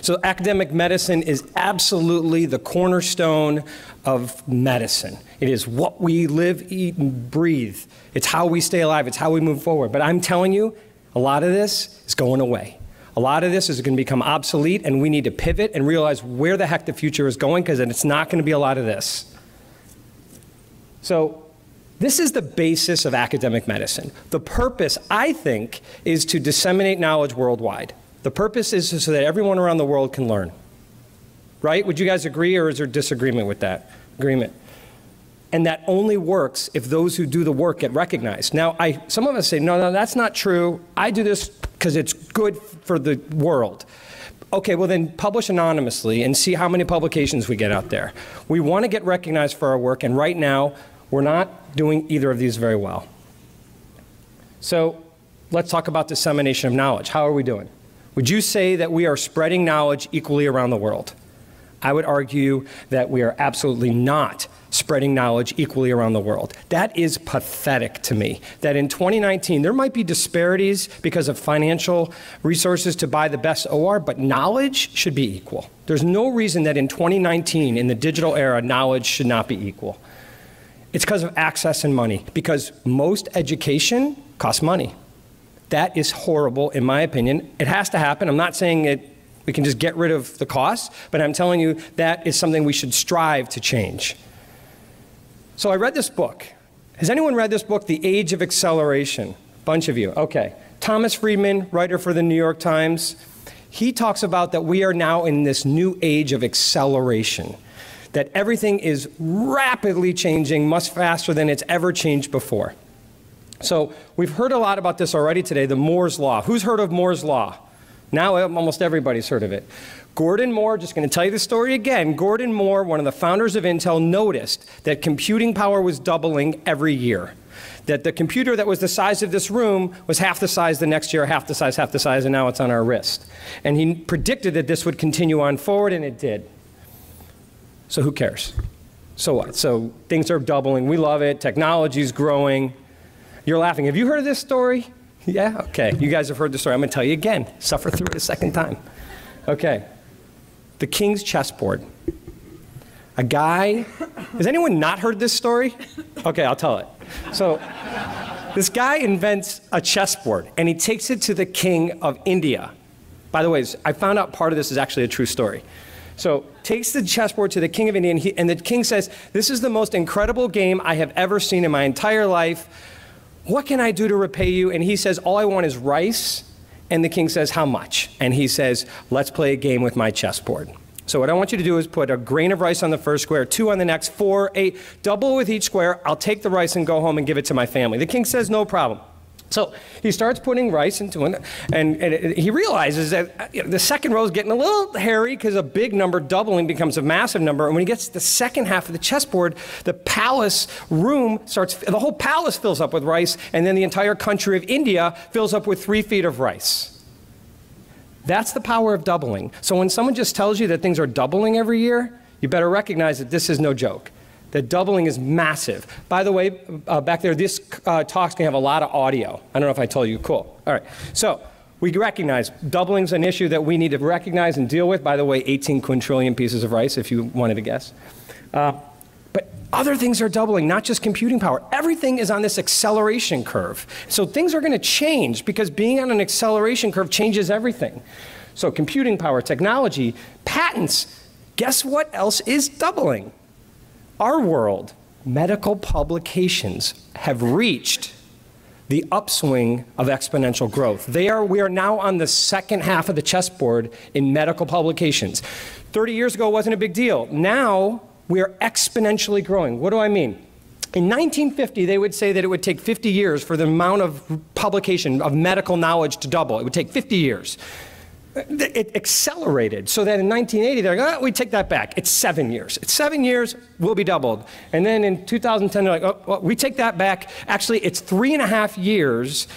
So, academic medicine is absolutely the cornerstone of medicine. It is what we live, eat, and breathe. It's how we stay alive, it's how we move forward. But I'm telling you, a lot of this is going away. A lot of this is going to become obsolete, and we need to pivot and realize where the heck the future is going because it's not going to be a lot of this. So, this is the basis of academic medicine. The purpose, I think, is to disseminate knowledge worldwide. The purpose is so that everyone around the world can learn. Right? Would you guys agree, or is there disagreement with that? Agreement. And that only works if those who do the work get recognized. Now, I, some of us say, no, no, that's not true. I do this because it's good for the world. Okay, well, then publish anonymously and see how many publications we get out there. We want to get recognized for our work, and right now, we're not doing either of these very well. So, let's talk about dissemination of knowledge. How are we doing? Would you say that we are spreading knowledge equally around the world? I would argue that we are absolutely not spreading knowledge equally around the world. That is pathetic to me. That in 2019, there might be disparities because of financial resources to buy the best OR, but knowledge should be equal. There's no reason that in 2019, in the digital era, knowledge should not be equal. It's because of access and money, because most education costs money. That is horrible, in my opinion. It has to happen. I'm not saying it, we can just get rid of the costs, but I'm telling you that is something we should strive to change. So I read this book. Has anyone read this book, The Age of Acceleration? Bunch of you. Okay. Thomas Friedman, writer for the New York Times, he talks about that we are now in this new age of acceleration. That everything is rapidly changing, much faster than it's ever changed before. So we've heard a lot about this already today, the Moore's Law. Who's heard of Moore's Law? Now uh, almost everybody's heard of it. Gordon Moore, just going to tell you the story again. Gordon Moore, one of the founders of Intel, noticed that computing power was doubling every year. That the computer that was the size of this room was half the size the next year, half the size, half the size, and now it's on our wrist. And he predicted that this would continue on forward, and it did. So who cares? So what? So things are doubling. We love it. Technology's growing. You're laughing. Have you heard of this story? Yeah? Okay. You guys have heard the story. I'm going to tell you again. Suffer through it a second time. Okay. The king's chessboard. A guy. Has anyone not heard this story? Okay, I'll tell it. So, this guy invents a chessboard and he takes it to the king of India. By the way, I found out part of this is actually a true story. So, takes the chessboard to the king of India, and, he, and the king says, This is the most incredible game I have ever seen in my entire life. What can I do to repay you? And he says, All I want is rice. And the king says, How much? And he says, Let's play a game with my chessboard. So, what I want you to do is put a grain of rice on the first square, two on the next, four, eight, double with each square. I'll take the rice and go home and give it to my family. The king says, No problem. So he starts putting rice into it, and, and he realizes that uh, know, the second row is getting a little hairy because a big number doubling becomes a massive number. And when he gets to the second half of the chessboard, the palace room starts, the whole palace fills up with rice, and then the entire country of India fills up with three feet of rice. That's the power of doubling. So when someone just tells you that things are doubling every year, you better recognize that this is no joke. The doubling is massive. By the way, uh, back there, this uh, talk's to have a lot of audio. I don't know if I told you. Cool. All right. So we recognize doubling's an issue that we need to recognize and deal with. By the way, 18 quintillion pieces of rice, if you wanted to guess. Uh, but other things are doubling, not just computing power. Everything is on this acceleration curve. So things are going to change because being on an acceleration curve changes everything. So computing power, technology, patents. Guess what else is doubling? Our world, medical publications have reached the upswing of exponential growth. They are, we are now on the second half of the chessboard in medical publications. 30 years ago, it wasn't a big deal. Now, we are exponentially growing. What do I mean? In 1950, they would say that it would take 50 years for the amount of publication of medical knowledge to double. It would take 50 years it accelerated so that in 1980 they're like, oh, we take that back. It's seven years. It's seven years, We'll be doubled. And then in 2010 they're like, oh, well, we take that back. Actually, it's three and a half years.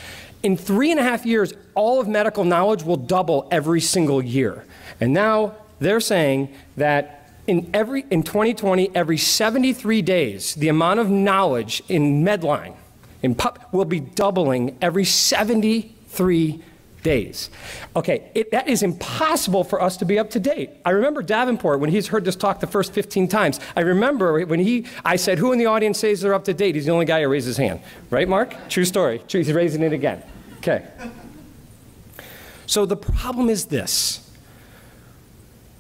In three and a half years, all of medical knowledge will double every single year. And now they're saying that in every in 2020, every 73 days, the amount of knowledge in Medline in PUP will be doubling every 73 days. Okay, it, that is impossible for us to be up to date. I remember Davenport when he's heard this talk the first 15 times. I remember when he, I said, who in the audience says they're up to date? He's the only guy who raised his hand. Right, Mark? True story. True, he's raising it again. Okay. So the problem is this.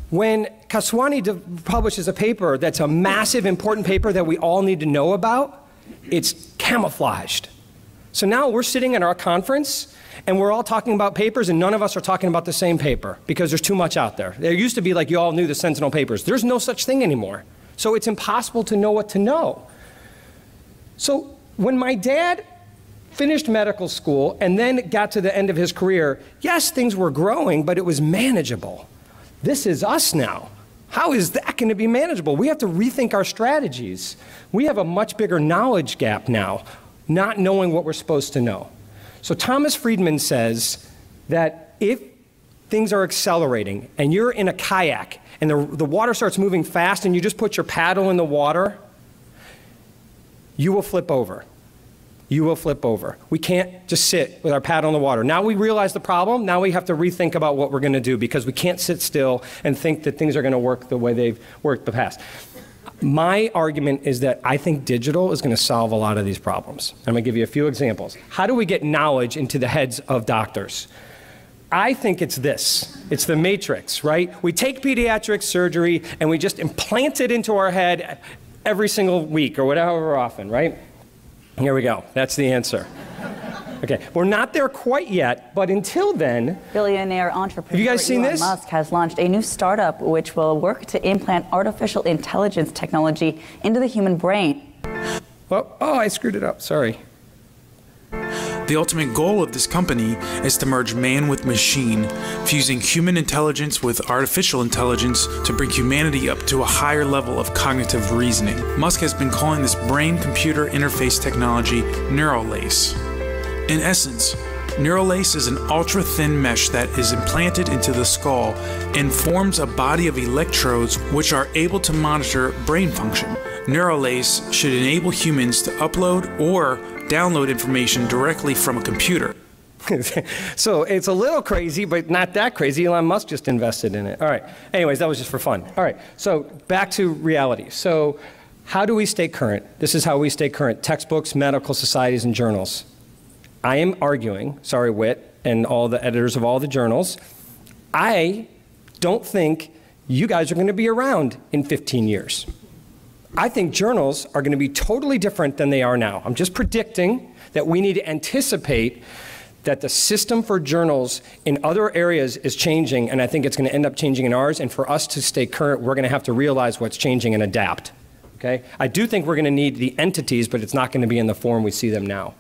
When Keswani publishes a paper that's a massive, important paper that we all need to know about, it's camouflaged. So now we're sitting at our conference and we're all talking about papers, and none of us are talking about the same paper because there's too much out there. There used to be like you all knew the Sentinel papers. There's no such thing anymore. So it's impossible to know what to know. So when my dad finished medical school and then got to the end of his career, yes, things were growing, but it was manageable. This is us now. How is that going to be manageable? We have to rethink our strategies. We have a much bigger knowledge gap now, not knowing what we're supposed to know. So Thomas Friedman says that if things are accelerating and you're in a kayak and the, the water starts moving fast and you just put your paddle in the water, you will flip over. You will flip over. We can't just sit with our paddle in the water. Now we realize the problem. Now we have to rethink about what we're going to do because we can't sit still and think that things are going to work the way they've worked the past. My argument is that I think digital is going to solve a lot of these problems. I'm going to give you a few examples. How do we get knowledge into the heads of doctors? I think it's this. It's the matrix, right? We take pediatric surgery and we just implant it into our head every single week or whatever often, right? Here we go. That's the answer. Okay, we're not there quite yet, but until then, billionaire entrepreneur have you guys seen Elon this? Musk has launched a new startup which will work to implant artificial intelligence technology into the human brain. Well, oh, I screwed it up. Sorry. The ultimate goal of this company is to merge man with machine, fusing human intelligence with artificial intelligence to bring humanity up to a higher level of cognitive reasoning. Musk has been calling this brain computer interface technology Neural Lace. In essence, Neural Lace is an ultra thin mesh that is implanted into the skull and forms a body of electrodes which are able to monitor brain function. Neural Lace should enable humans to upload or download information directly from a computer. <laughs> so it's a little crazy, but not that crazy. Elon Musk just invested in it. All right. Anyways, that was just for fun. All right. So back to reality. So, how do we stay current? This is how we stay current textbooks, medical societies, and journals. I am arguing, sorry, Whit, and all the editors of all the journals, I don't think you guys are going to be around in 15 years. I think journals are going to be totally different than they are now. I'm just predicting that we need to anticipate that the system for journals in other areas is changing, and I think it's going to end up changing in ours. And for us to stay current, we're going to have to realize what's changing and adapt. Okay? I do think we're going to need the entities, but it's not going to be in the form we see them now.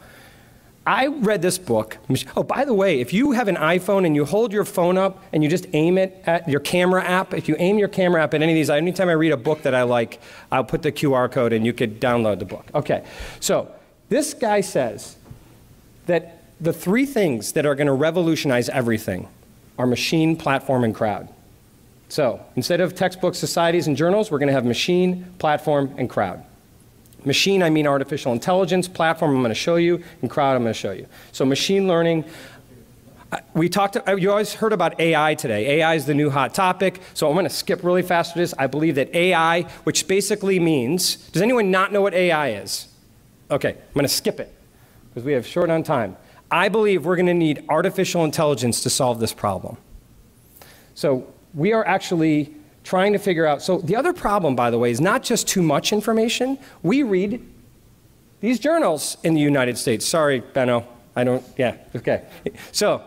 I read this book. Oh, by the way, if you have an iPhone and you hold your phone up and you just aim it at your camera app, if you aim your camera app at any of these, anytime I read a book that I like, I'll put the QR code and you could download the book. Okay, so this guy says that the three things that are going to revolutionize everything are machine, platform, and crowd. So instead of textbooks, societies and journals, we're going to have machine, platform, and crowd. Machine, I mean artificial intelligence. Platform, I'm going to show you. And crowd, I'm going to show you. So machine learning, we talked, you always heard about AI today. AI is the new hot topic. So I'm going to skip really fast through this. I believe that AI, which basically means, does anyone not know what AI is? Okay, I'm going to skip it because we have short on time. I believe we're going to need artificial intelligence to solve this problem. So we are actually trying to figure out. So the other problem, by the way, is not just too much information. We read these journals in the United States. Sorry, Benno. I don't, yeah, okay. <laughs> So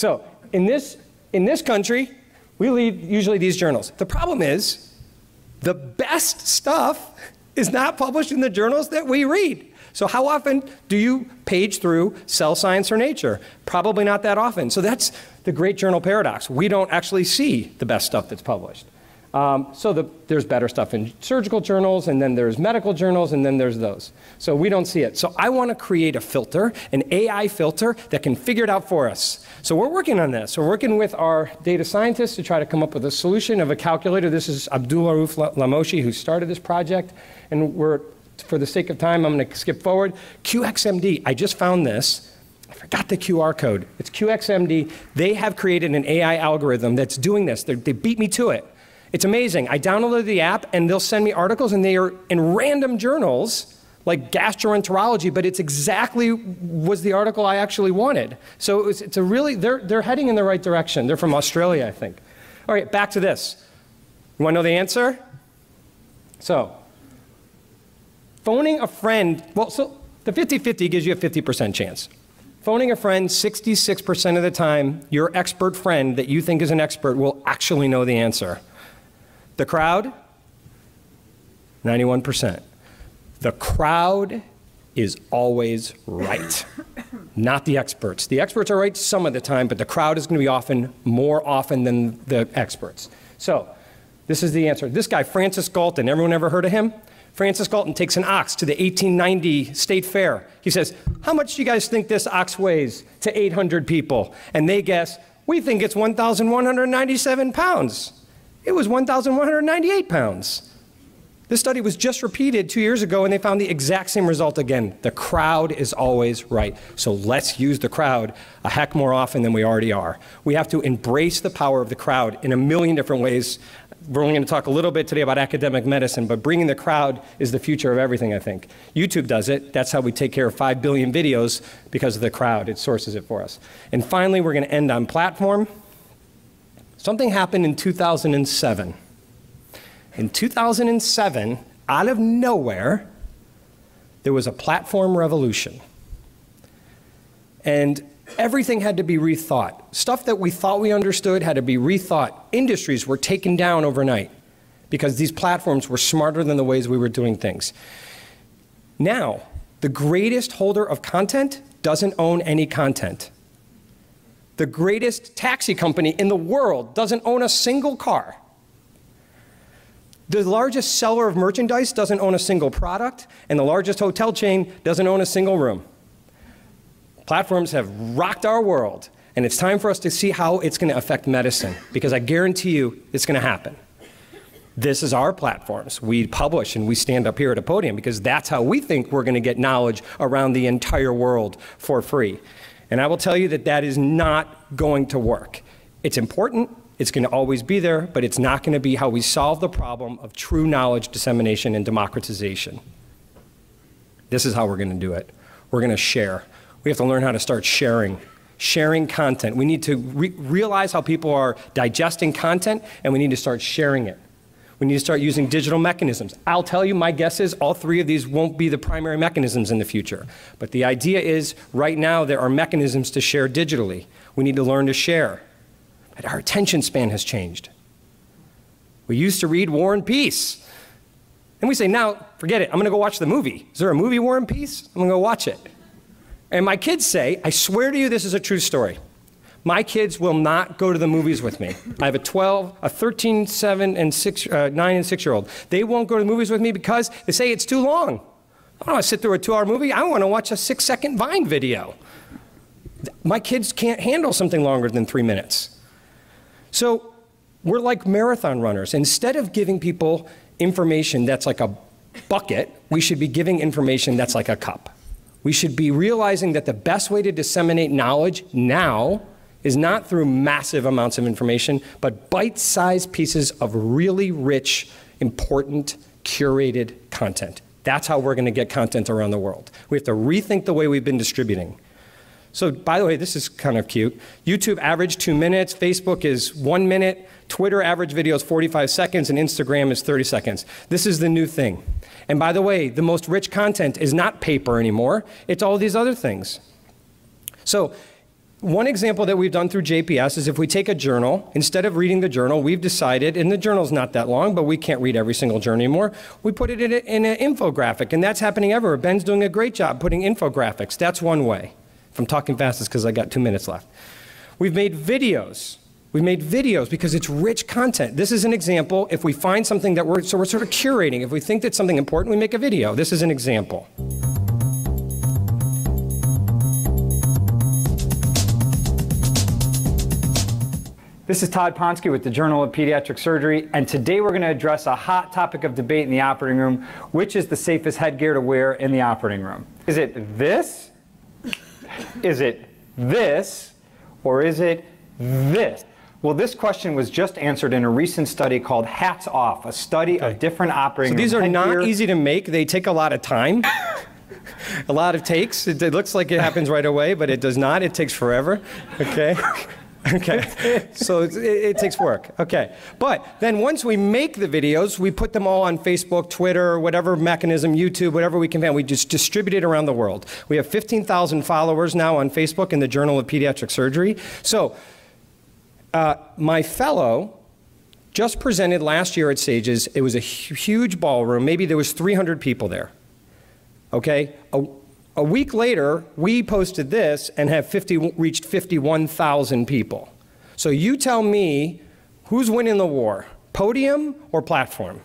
so in this, in this country, we read usually these journals. The problem is the best stuff is not published in the journals that we read. So how often do you page through Cell Science or Nature? Probably not that often. So that's the great journal paradox. We don't actually see the best stuff that's published. Um, so the, there's better stuff in surgical journals, and then there's medical journals, and then there's those. So we don't see it. So I want to create a filter, an AI filter that can figure it out for us. So we're working on this. We're working with our data scientists to try to come up with a solution of a calculator. This is Abdul Rauf Lamouchi who started this project, and we're, for the sake of time, I'm going to skip forward. QXMD, I just found this. I forgot the QR code. It's QXMD. They have created an AI algorithm that's doing this. They're, they beat me to it. It's amazing. I downloaded the app and they'll send me articles and they are in random journals like gastroenterology, but it's exactly was the article I actually wanted. So it's, it's a really, they're, they're heading in the right direction. They're from Australia, I think. All right, back to this. You want to know the answer? So, phoning a friend, well, so the 50 50 gives you a 50% chance. Phoning a friend 66% of the time, your expert friend that you think is an expert will actually know the answer. The crowd, 91%. The crowd is always right, <coughs> not the experts. The experts are right some of the time, but the crowd is going to be often more often than the experts. So, this is the answer. This guy, Francis Galton, everyone ever heard of him? Francis Galton takes an ox to the 1890 state fair. He says, How much do you guys think this ox weighs to 800 people? And they guess, We think it's 1,197 pounds. It was 1,198 pounds. This study was just repeated two years ago, and they found the exact same result again. The crowd is always right. So let's use the crowd a heck more often than we already are. We have to embrace the power of the crowd in a million different ways. We're only going to talk a little bit today about academic medicine, but bringing the crowd is the future of everything, I think. YouTube does it. That's how we take care of 5 billion videos because of the crowd. It sources it for us. And finally, we're going to end on platform. Something happened in 2007. In 2007, out of nowhere, there was a platform revolution. And everything had to be rethought. Stuff that we thought we understood had to be rethought. Industries were taken down overnight because these platforms were smarter than the ways we were doing things. Now, the greatest holder of content doesn't own any content the greatest taxi company in the world doesn't own a single car. The largest seller of merchandise doesn't own a single product, and the largest hotel chain doesn't own a single room. Platforms have rocked our world, and it's time for us to see how it's going to affect medicine, because I guarantee you it's going to happen. This is our platforms. We publish and we stand up here at a podium because that's how we think we're going to get knowledge around the entire world for free. And I will tell you that that is not going to work. It's important, it's going to always be there, but it's not going to be how we solve the problem of true knowledge dissemination and democratization. This is how we're going to do it. We're going to share. We have to learn how to start sharing. Sharing content. We need to re realize how people are digesting content, and we need to start sharing it. We need to start using digital mechanisms. I'll tell you, my guess is all three of these won't be the primary mechanisms in the future. But the idea is right now there are mechanisms to share digitally. We need to learn to share. But our attention span has changed. We used to read War and Peace. And we say, now, forget it, I'm going to go watch the movie. Is there a movie, War and Peace? I'm going to go watch it. And my kids say, I swear to you, this is a true story. My kids will not go to the movies with me. I have a 12, a 13, 7, and 6, uh, 9 and 6 year old. They won't go to the movies with me because they say it's too long. I don't want to sit through a two hour movie. I want to watch a six second Vine video. My kids can't handle something longer than three minutes. So we're like marathon runners. Instead of giving people information that's like a bucket, we should be giving information that's like a cup. We should be realizing that the best way to disseminate knowledge now is not through massive amounts of information, but bite sized pieces of really rich, important, curated content. That's how we're going to get content around the world. We have to rethink the way we've been distributing. So, by the way, this is kind of cute. YouTube average two minutes, Facebook is one minute, Twitter average video is 45 seconds, and Instagram is 30 seconds. This is the new thing. And by the way, the most rich content is not paper anymore, it's all these other things. So, one example that we've done through JPS is if we take a journal, instead of reading the journal, we've decided, and the journal's not that long, but we can't read every single journal anymore, we put it in, a, in an infographic, and that's happening everywhere. Ben's doing a great job putting infographics. That's one way. If I'm talking fast, it's because I got two minutes left. We've made videos. We've made videos because it's rich content. This is an example. If we find something that we're, so we're sort of curating. If we think that's something important, we make a video. This is an example. This is Todd Ponsky with the Journal of Pediatric Surgery, and today we're going to address a hot topic of debate in the operating room, which is the safest headgear to wear in the operating room. Is it this? Is it this? Or is it this? Well, this question was just answered in a recent study called Hats Off, a study Okay. of different operating So these are not easy to make. They take a lot of time, a lot of takes. It, it looks like it happens right away, but it does not. It takes forever. Okay. Okay. So it, it, it takes work. Okay. But then once we make the videos, we put them all on Facebook, Twitter, whatever mechanism, YouTube, whatever we can find. We just distribute it around the world. We have 15,000 followers now on Facebook in the Journal of Pediatric Surgery. So uh, my fellow just presented last year at Sages. It was a huge ballroom. Maybe there was 300 people there. Okay? A, a week later, we posted this and have 50, reached 51,000 people. So you tell me who's winning the war, podium or platform?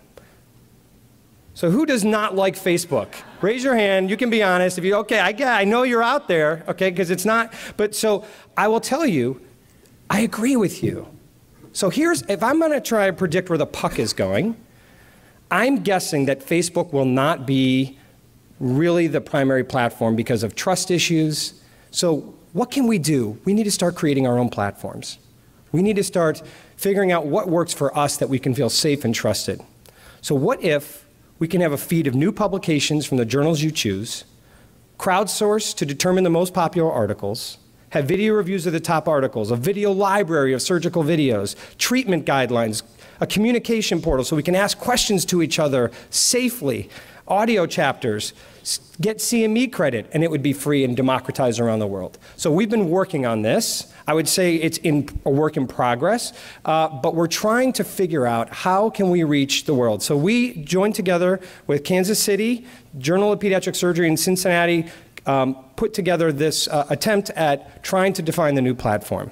So who does not like Facebook? Raise your hand. You can be honest. If you okay, I get, I know you're out there. Okay, because it's not. But so I will tell you, I agree with you. So here's if I'm going to try and predict where the puck is going, I'm guessing that Facebook will not be really the primary platform because of trust issues. So what can we do? We need to start creating our own platforms. We need to start figuring out what works for us that we can feel safe and trusted. So what if we can have a feed of new publications from the journals you choose, crowdsource to determine the most popular articles, have video reviews of the top articles, a video library of surgical videos, treatment guidelines, a communication portal so we can ask questions to each other safely, audio chapters, get CME credit, and it would be free and democratized around the world. So we've been working on this. I would say it's in a work in progress, uh, but we're trying to figure out how can we reach the world. So we joined together with Kansas City, Journal of Pediatric Surgery in Cincinnati, um, put together this uh, attempt at trying to define the new platform.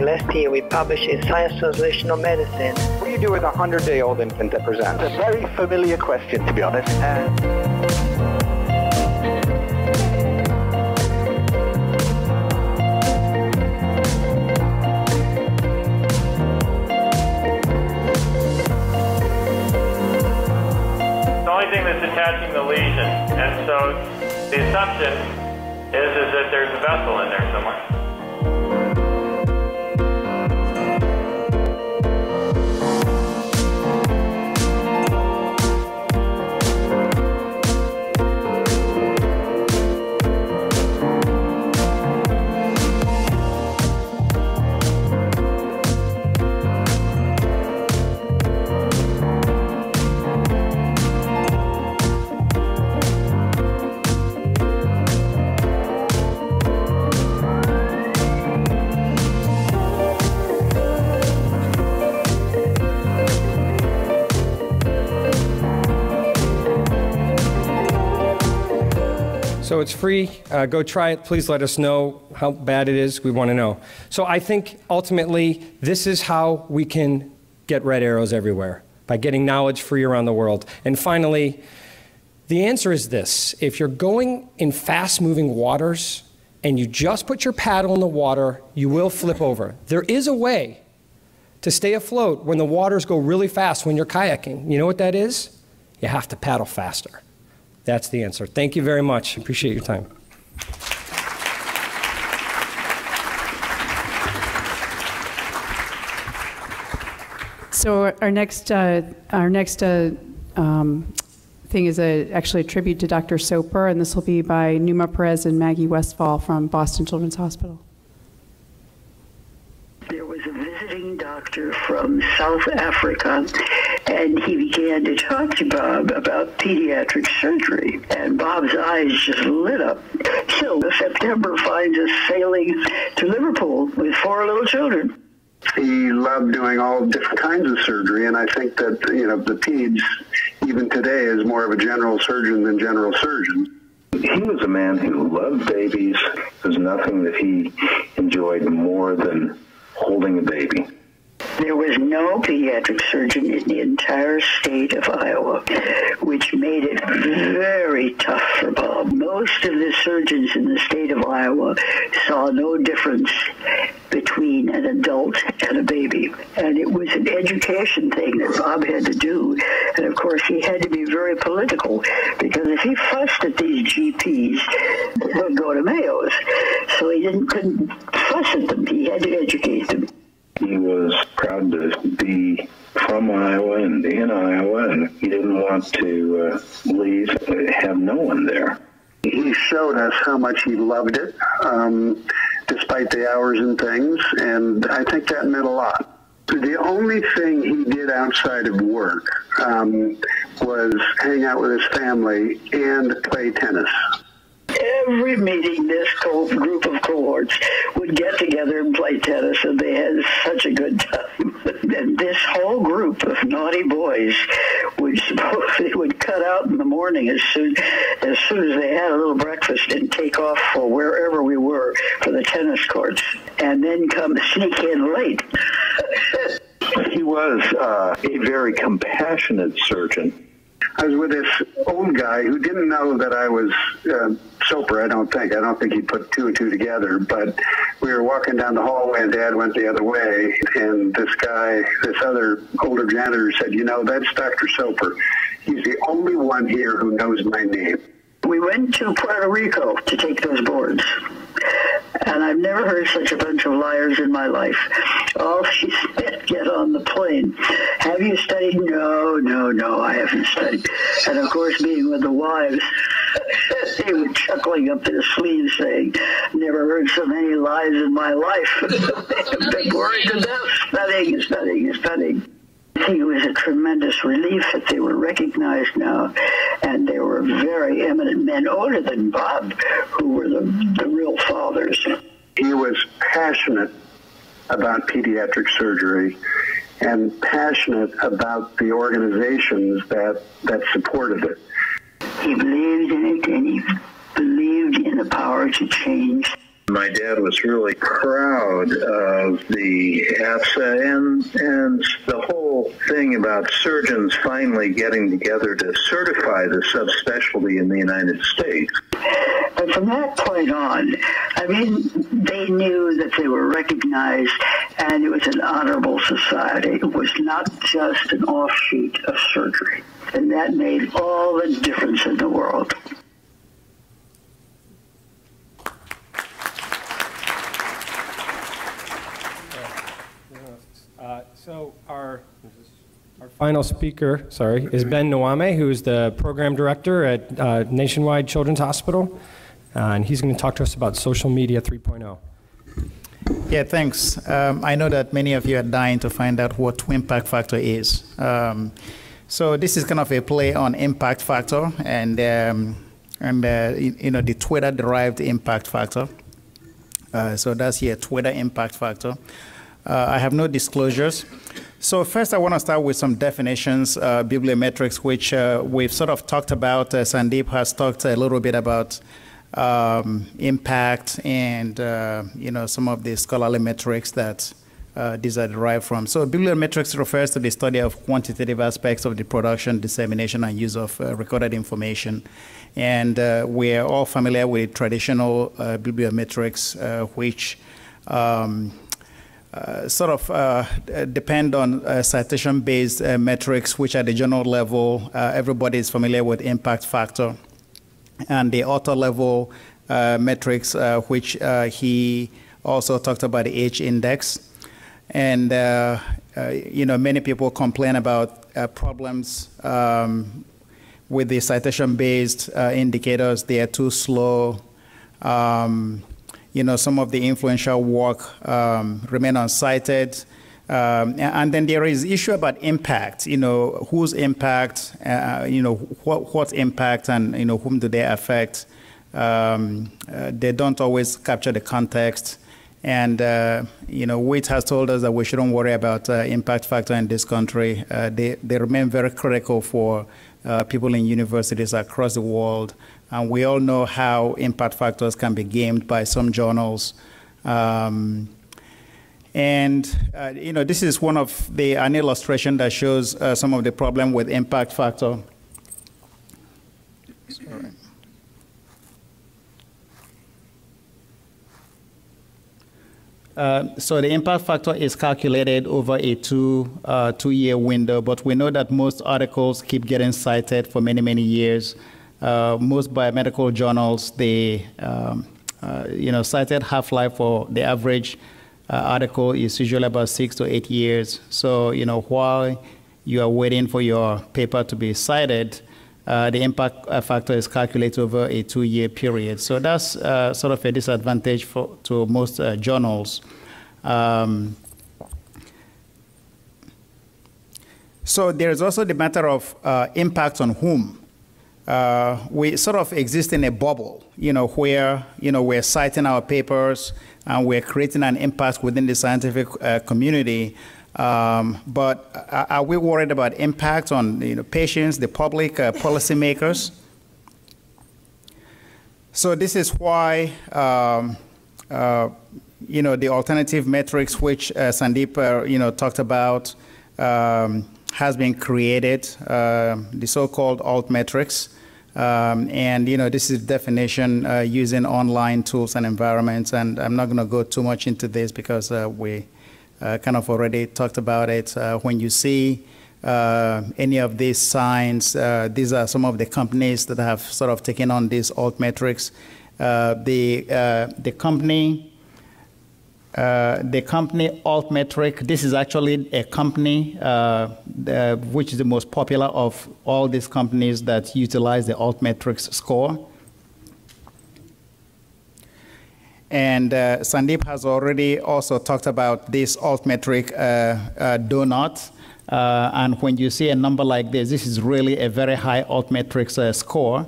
Last year we published in Science Translational Medicine. What do you do with a 100-day-old infant that presents? It's a very familiar question, to be honest. the only thing that's attaching the lesion. And so the assumption is, is that there's a vessel in there somewhere. So it's free. Uh, go try it. Please let us know how bad it is. We want to know. So I think ultimately this is how we can get red arrows everywhere by getting knowledge free around the world. And finally, the answer is this if you're going in fast moving waters and you just put your paddle in the water, you will flip over. There is a way to stay afloat when the waters go really fast when you're kayaking. You know what that is? You have to paddle faster. That's the answer. Thank you very much. Appreciate your time. So our next, uh, our next uh, um, thing is a, actually a tribute to Dr. Soper, and this will be by Numa Perez and Maggie Westfall from Boston Children's Hospital. There was a visiting doctor from South Africa, and he began to talk to Bob about pediatric surgery, and Bob's eyes just lit up. So September finds us sailing to Liverpool with four little children. He loved doing all different kinds of surgery, and I think that you know the peds, even today, is more of a general surgeon than general surgeon. He was a man who loved babies. There's nothing that he enjoyed more than holding a baby. There was no pediatric surgeon in the entire state of Iowa, which made it very tough for Bob. Most of the surgeons in the state of Iowa saw no difference between an adult and a baby. And it was an education thing that Bob had to do. And of course, he had to be very political because if he fussed at these GPs, they'd go to Mayo's. So he didn't couldn't fuss at them. He had to educate them. He was proud to be from Iowa and in Iowa, and he didn't want to uh, leave, have no one there. He showed us how much he loved it, um, despite the hours and things, and I think that meant a lot. The only thing he did outside of work um, was hang out with his family and play tennis every meeting this group of cohorts would get together and play tennis, and they had such a good time. <laughs> and this whole group of naughty boys would they <laughs> would cut out in the morning as soon as soon as they had a little breakfast and take off for wherever we were for the tennis courts, and then come <laughs> sneak in late. he was uh, a very compassionate surgeon I was with this old guy who didn't know that I was uh, Soper. I don't think. I don't think he put two and two together. But we were walking down the hallway, and Dad went the other way, and this guy, this other older janitor, said, "You know, that's Dr. Soper. He's the only one here who knows my name." We went to Puerto Rico to take those boards. And I've never heard such a bunch of liars in my life. All she said, get on the plane. Have you studied? No, no, no, I haven't studied. And of course, being with the wives, <laughs> they were chuckling up their sleeves saying, never heard so many lies in my life. <laughs> They're worried to death, studying, studying, studying. I think it was a tremendous relief that they were recognized now, and they were very eminent men, older than Bob, who were the, the real fathers. He was passionate about pediatric surgery and passionate about the organizations that, that supported it. He believed in it, and he believed in the power to change. My dad was really proud of the APSA and, and the whole thing about surgeons finally getting together to certify the subspecialty in the United States. But from that point on, I mean, they knew that they were recognized and it was an honorable society. It was not just an offshoot of surgery. And that made all the difference in the world. Uh, so our our final speaker, sorry, is Ben Nwomeh, who is the program director at uh, Nationwide Children's Hospital, uh, and he's going to talk to us about social media 3.0. Yeah, thanks. Um, I know that many of you are dying to find out what Twimpact Factor is. Um, so this is kind of a play on Impact Factor and um, and uh, you know the Twitter-derived Impact Factor. Uh, so that's here, Twitter Impact Factor. Uh, I have no disclosures. So first I want to start with some definitions, uh, bibliometrics, which uh, we've sort of talked about. Uh, Sundeep has talked a little bit about um, impact, and uh, you know some of the scholarly metrics that uh, these are derived from. So bibliometrics refers to the study of quantitative aspects of the production, dissemination, and use of recorded information. And we're all familiar with traditional bibliometrics, which um, uh, sort of uh, depend on uh, citation-based metrics, which at the journal level, everybody is familiar with impact factor, and the author level metrics, which he also talked about the H index. And, you know, many people complain about problems um, with the citation-based indicators. They are too slow. Um, you know, some of the influential work um, remain uncited. Um, and then there is issue about impact, you know, whose impact, uh, you know, what, what impact and, you know, whom do they affect. Um, uh, they don't always capture the context. And, uh, you know, Whit has told us that we shouldn't worry about uh, impact factor in this country. Uh, they, they remain very critical for uh, people in universities across the world. And we all know how impact factors can be gamed by some journals. Um, and uh, you know, this is one of the an illustration that shows uh, some of the problem with impact factor. Sorry. Uh, so the impact factor is calculated over a two, uh, two year window, but we know that most articles keep getting cited for many, many years. Uh, most biomedical journals, they um, uh, you know, cited half-life for the average uh, article is usually about six to eight years. So, you know, while you are waiting for your paper to be cited, uh, the impact factor is calculated over a two-year period. So that's uh, sort of a disadvantage for, to most uh, journals. Um, so there is also the matter of impact on whom uh, we sort of exist in a bubble, you know, where, you know, we're citing our papers and we're creating an impact within the scientific uh, community. Um, but are we worried about impact on, you know, patients, the public, uh, policymakers? So this is why, um, uh, you know, the alternative metrics which uh, Sundeep, uh, you know, talked about um, has been created, the so-called alt metrics. Um, and you know, this is definition uh, using online tools and environments. And I'm not going to go too much into this because uh, we uh, kind of already talked about it. Uh, when you see uh, any of these signs, uh, these are some of the companies that have sort of taken on these alt metrics. the the company uh, the company Altmetric, this is actually a company uh, the, which is the most popular of all these companies that utilize the Altmetrics score. And uh, Sundeep has already also talked about this altmetric uh, uh, donut. Uh, and when you see a number like this, this is really a very high altmetrics score.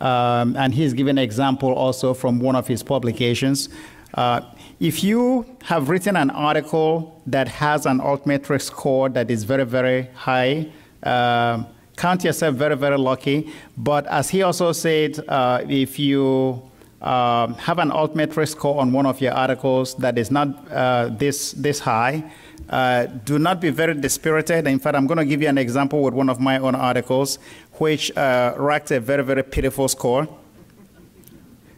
Um, and he's given an example also from one of his publications. Uh, if you have written an article that has an altmetric score that is very, very high, uh, count yourself very, very lucky. But as he also said, uh, if you uh, have an altmetric score on one of your articles that is not uh, this, this high, uh, do not be very dispirited. In fact, I'm going to give you an example with one of my own articles, which uh, racked a very, very pitiful score.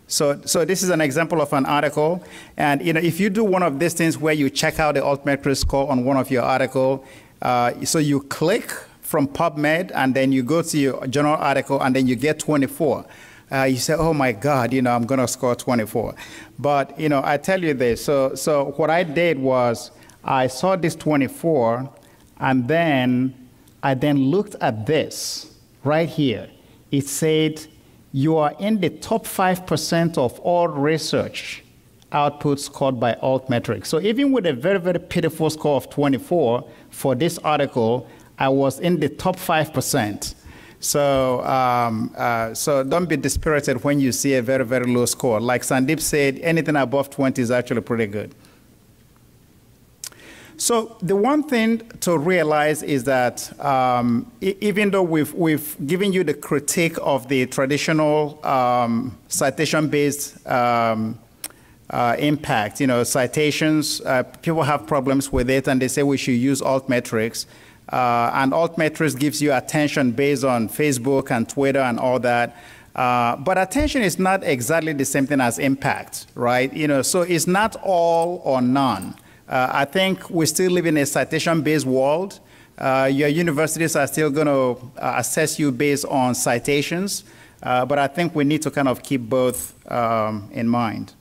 So, so this is an example of an article. And you know, if you do one of these things where you check out the altmetric score on one of your article, uh, so you click from PubMed and then you go to your journal article and then you get 24. Uh, you say, oh my God, you know, I'm going to score 24. But, you know, I tell you this. So, so what I did was I saw this 24 and then I then looked at this right here. It said you are in the top 5% of all research outputs scored by Altmetrics. So even with a very, very pitiful score of 24 for this article, I was in the top 5%. So, um, uh, so don't be dispirited when you see a very, very low score. Like Sundeep said, anything above 20 is actually pretty good. So the one thing to realize is that um, even though we've, we've given you the critique of the traditional um, citation-based um, uh, impact, you know, citations, uh, people have problems with it and they say we should use altmetrics. Uh, and altmetrics gives you attention based on Facebook and Twitter and all that. Uh, but attention is not exactly the same thing as impact, right? You know, so it's not all or none. Uh, I think we still live in a citation-based world. Uh, your universities are still going to uh, assess you based on citations, uh, but I think we need to kind of keep both um, in mind.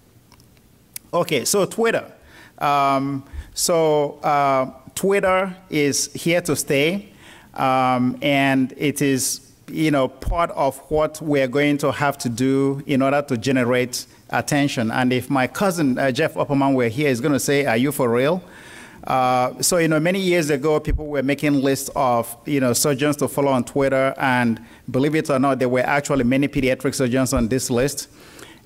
Okay, so Twitter. Um, so uh, Twitter is here to stay, um, and it is you know part of what we're going to have to do in order to generate attention. And if my cousin uh, Jeff Opperman were here, he's going to say, "Are you for real?" Uh, so you know, many years ago, people were making lists of you know surgeons to follow on Twitter, and believe it or not, there were actually many pediatric surgeons on this list.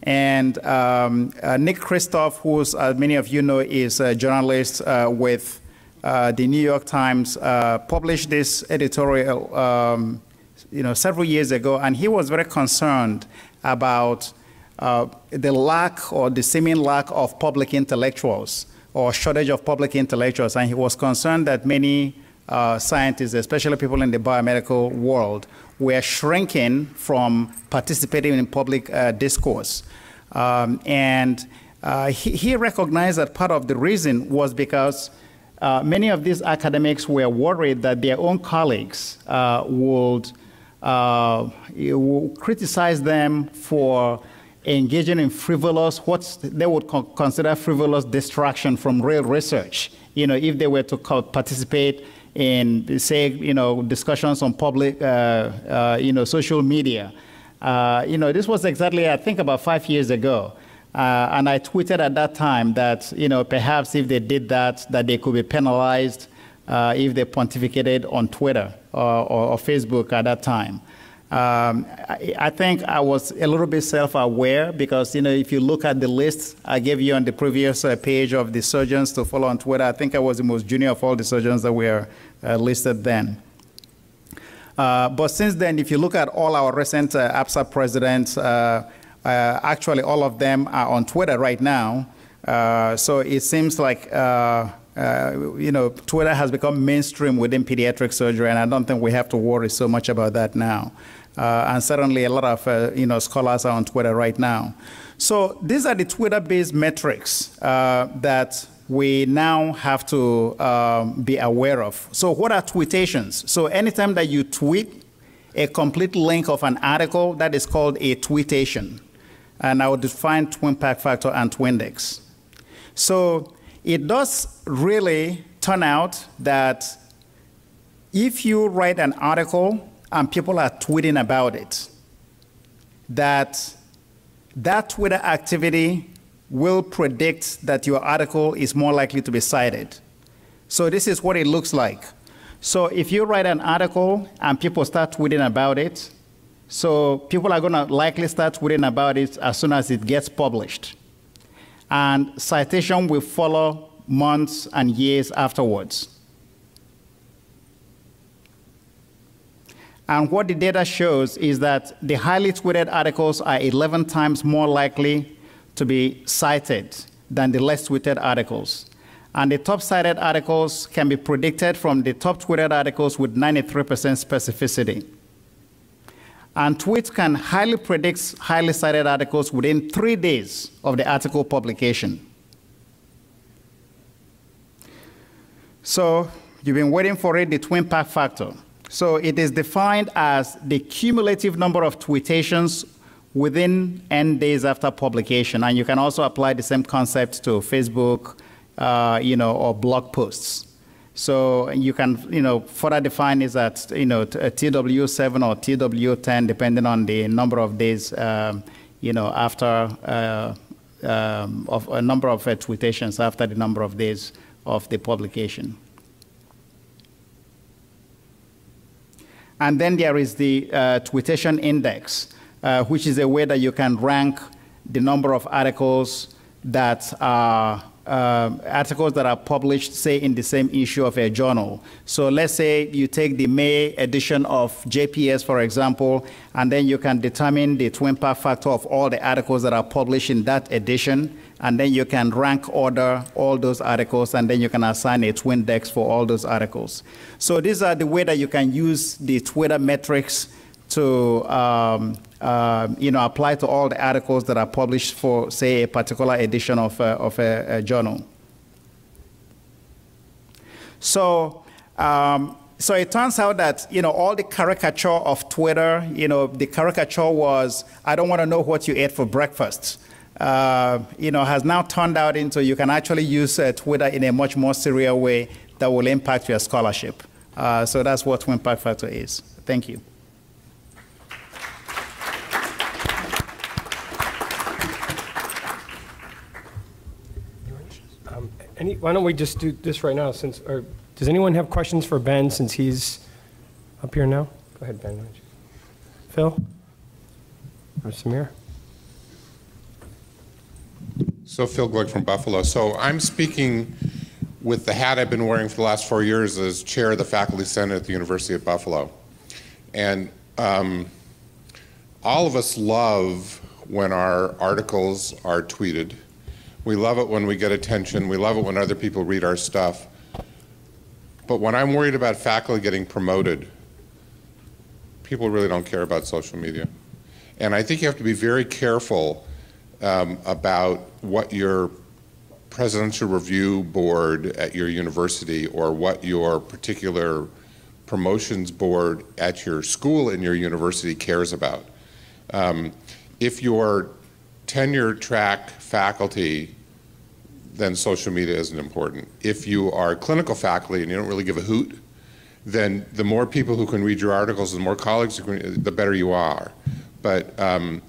And um, uh, Nick Kristof, who, as uh, many of you know, is a journalist uh, with uh, the New York Times, uh, published this editorial, um, you know, several years ago, and he was very concerned about uh, the lack or the seeming lack of public intellectuals or shortage of public intellectuals, and he was concerned that many scientists, especially people in the biomedical world, were shrinking from participating in public uh, discourse. Um, and uh, he, he, recognized that part of the reason was because uh, many of these academics were worried that their own colleagues uh, would, uh, would criticize them for engaging in frivolous, what they would consider frivolous distraction from real research. You know, if they were to participate in, say, you know, discussions on public, uh, uh, you know, social media. Uh, you know, this was exactly, I think, about five years ago. Uh, and I tweeted at that time that, you know, perhaps if they did that, that they could be penalized uh, if they pontificated on Twitter or, or, or Facebook at that time. Um, I, I, think I was a little bit self-aware because, you know, if you look at the list I gave you on the previous uh, page of the surgeons to follow on Twitter, I think I was the most junior of all the surgeons that were uh, listed then. Uh, but since then, if you look at all our recent uh, APSA presidents, uh, uh, actually all of them are on Twitter right now. so it seems like you know, Twitter has become mainstream within pediatric surgery, and I don't think we have to worry so much about that now. Uh, and certainly a lot of uh, you know scholars are on Twitter right now. So these are the Twitter-based metrics uh, that we now have to um, be aware of. So what are tweetations? So anytime that you tweet a complete link of an article, that is called a tweetation. And I will define twimpact factor and Twindex. So it does really turn out that if you write an article and people are tweeting about it, that that Twitter activity will predict that your article is more likely to be cited. So this is what it looks like. So if you write an article and people start tweeting about it, so people are going to likely start tweeting about it as soon as it gets published. And citation will follow months and years afterwards. And what the data shows is that the highly tweeted articles are 11 times more likely to be cited than the less tweeted articles. And the top cited articles can be predicted from the top tweeted articles with 93% specificity. And tweets can highly predict highly cited articles within three days of the article publication. So you've been waiting for it, the twimpact factor. So it is defined as the cumulative number of tweetations within n days after publication. And you can also apply the same concept to Facebook, uh, you know, or blog posts. So you can, you know, further define is that, you know, TW7 or TW10, depending on the number of days, um, you know, after uh, um, of a number of uh, tweetations after the number of days of the publication. And then there is the uh, tweetation index, uh, which is a way that you can rank the number of articles that are um, articles that are published, say, in the same issue of a journal. So let's say you take the May edition of JPS, for example, and then you can determine the twimpact factor of all the articles that are published in that edition, and then you can rank order all those articles, and then you can assign a Twindex for all those articles. So these are the way that you can use the Twitter metrics to um, uh, you know, apply to all the articles that are published for, say, a particular edition of, uh, of a, a, journal. So, um, so it turns out that, you know, all the caricature of Twitter, you know, the caricature was, I don't want to know what you ate for breakfast. Uh, you know, has now turned out into you can actually use uh, Twitter in a much more serious way that will impact your scholarship. Uh, so that's what Twimpact Factor is. Thank you. Any, why don't we just do this right now? Since, or does anyone have questions for Ben since he's up here now? Go ahead, Ben. Phil or Samir? So Phil Glick from Buffalo. So I'm speaking with the hat I've been wearing for the last four years as chair of the Faculty Senate at the University of Buffalo. And um, all of us love when our articles are tweeted we love it when we get attention. We love it when other people read our stuff. But when I'm worried about faculty getting promoted, people really don't care about social media. And I think you have to be very careful um, about what your presidential review board at your university or what your particular promotions board at your school in your university cares about. Um, if your tenure track faculty then social media isn't important. If you are clinical faculty and you don't really give a hoot, then the more people who can read your articles, the more colleagues, can, the better you are. But um,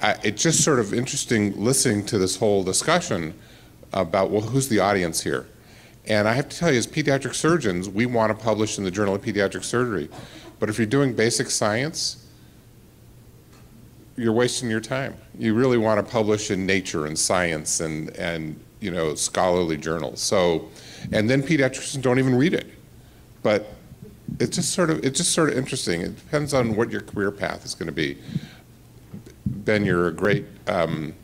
I, it's just sort of interesting listening to this whole discussion about, well, who's the audience here? And I have to tell you, as pediatric surgeons, we want to publish in the Journal of Pediatric Surgery. But if you're doing basic science, you're wasting your time. You really want to publish in Nature and Science and, and you know, scholarly journals. So, and then pediatricians don't even read it. But it's just sort of it's just sort of interesting. It depends on what your career path is going to be. Ben, you're a great. Um,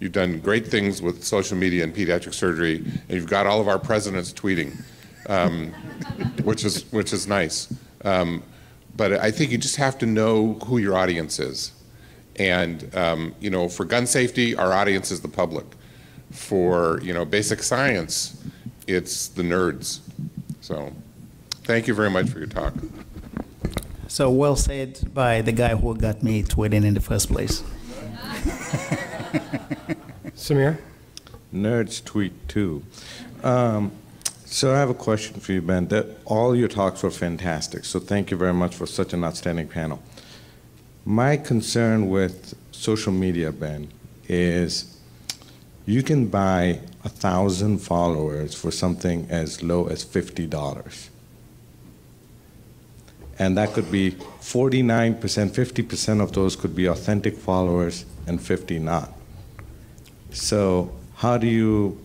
you've done great things with social media and pediatric surgery, and you've got all of our presidents tweeting, um, <laughs> which is which is nice. Um, but I think you just have to know who your audience is, and um, you know, for gun safety, our audience is the public for you know basic science, it's the nerds. So, thank you very much for your talk. So well said by the guy who got me tweeting in the first place. <laughs> Samir? Nerds tweet too. Um, so I have a question for you, Ben. That all your talks were fantastic. So thank you very much for such an outstanding panel. My concern with social media, Ben, is you can buy a thousand followers for something as low as $50. And that could be 49%, 50% of those could be authentic followers and 50 not. So how do you,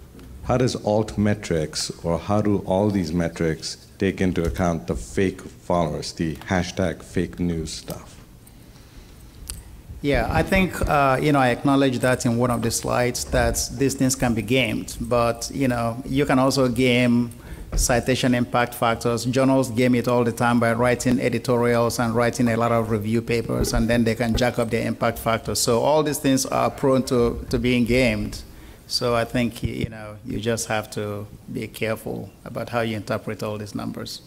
how does alt metrics or how do all these metrics take into account the fake followers, the hashtag fake news stuff? Yeah, I think uh, you know I acknowledge that in one of the slides that these things can be gamed, but you know you can also game citation impact factors. Journals game it all the time by writing editorials and writing a lot of review papers, and then they can jack up their impact factors. So all these things are prone to, to being gamed. So I think you know you just have to be careful about how you interpret all these numbers,